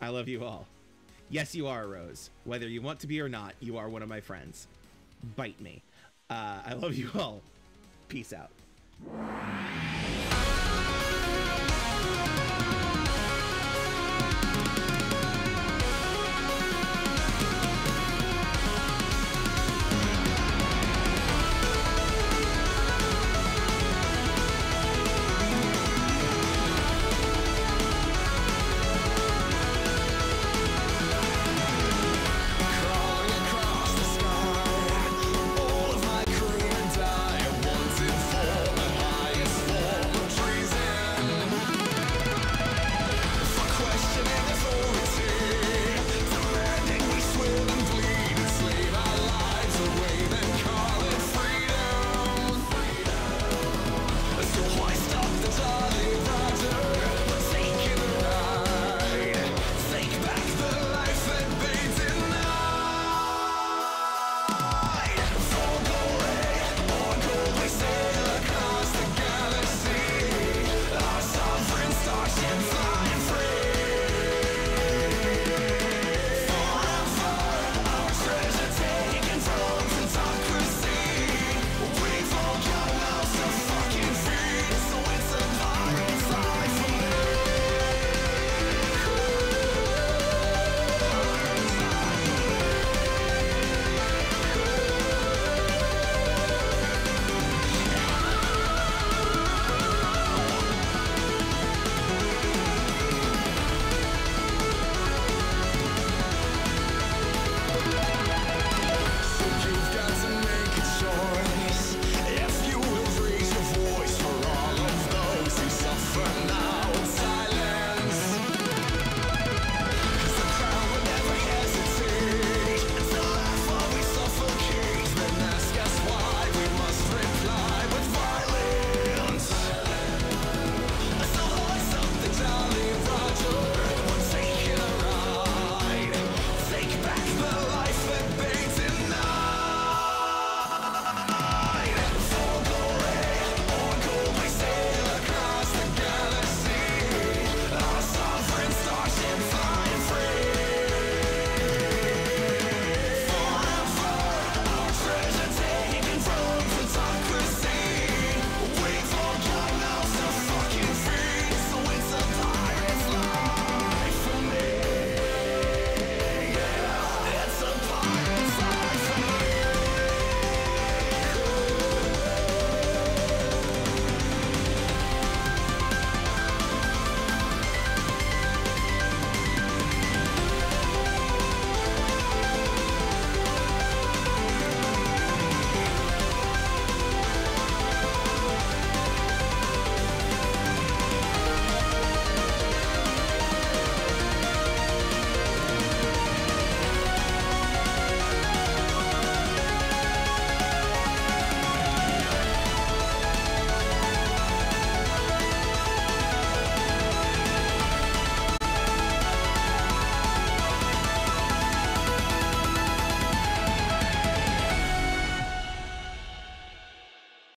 I love you all. Yes, you are, Rose. Whether you want to be or not, you are one of my friends. Bite me. Uh, I love you all. Peace out.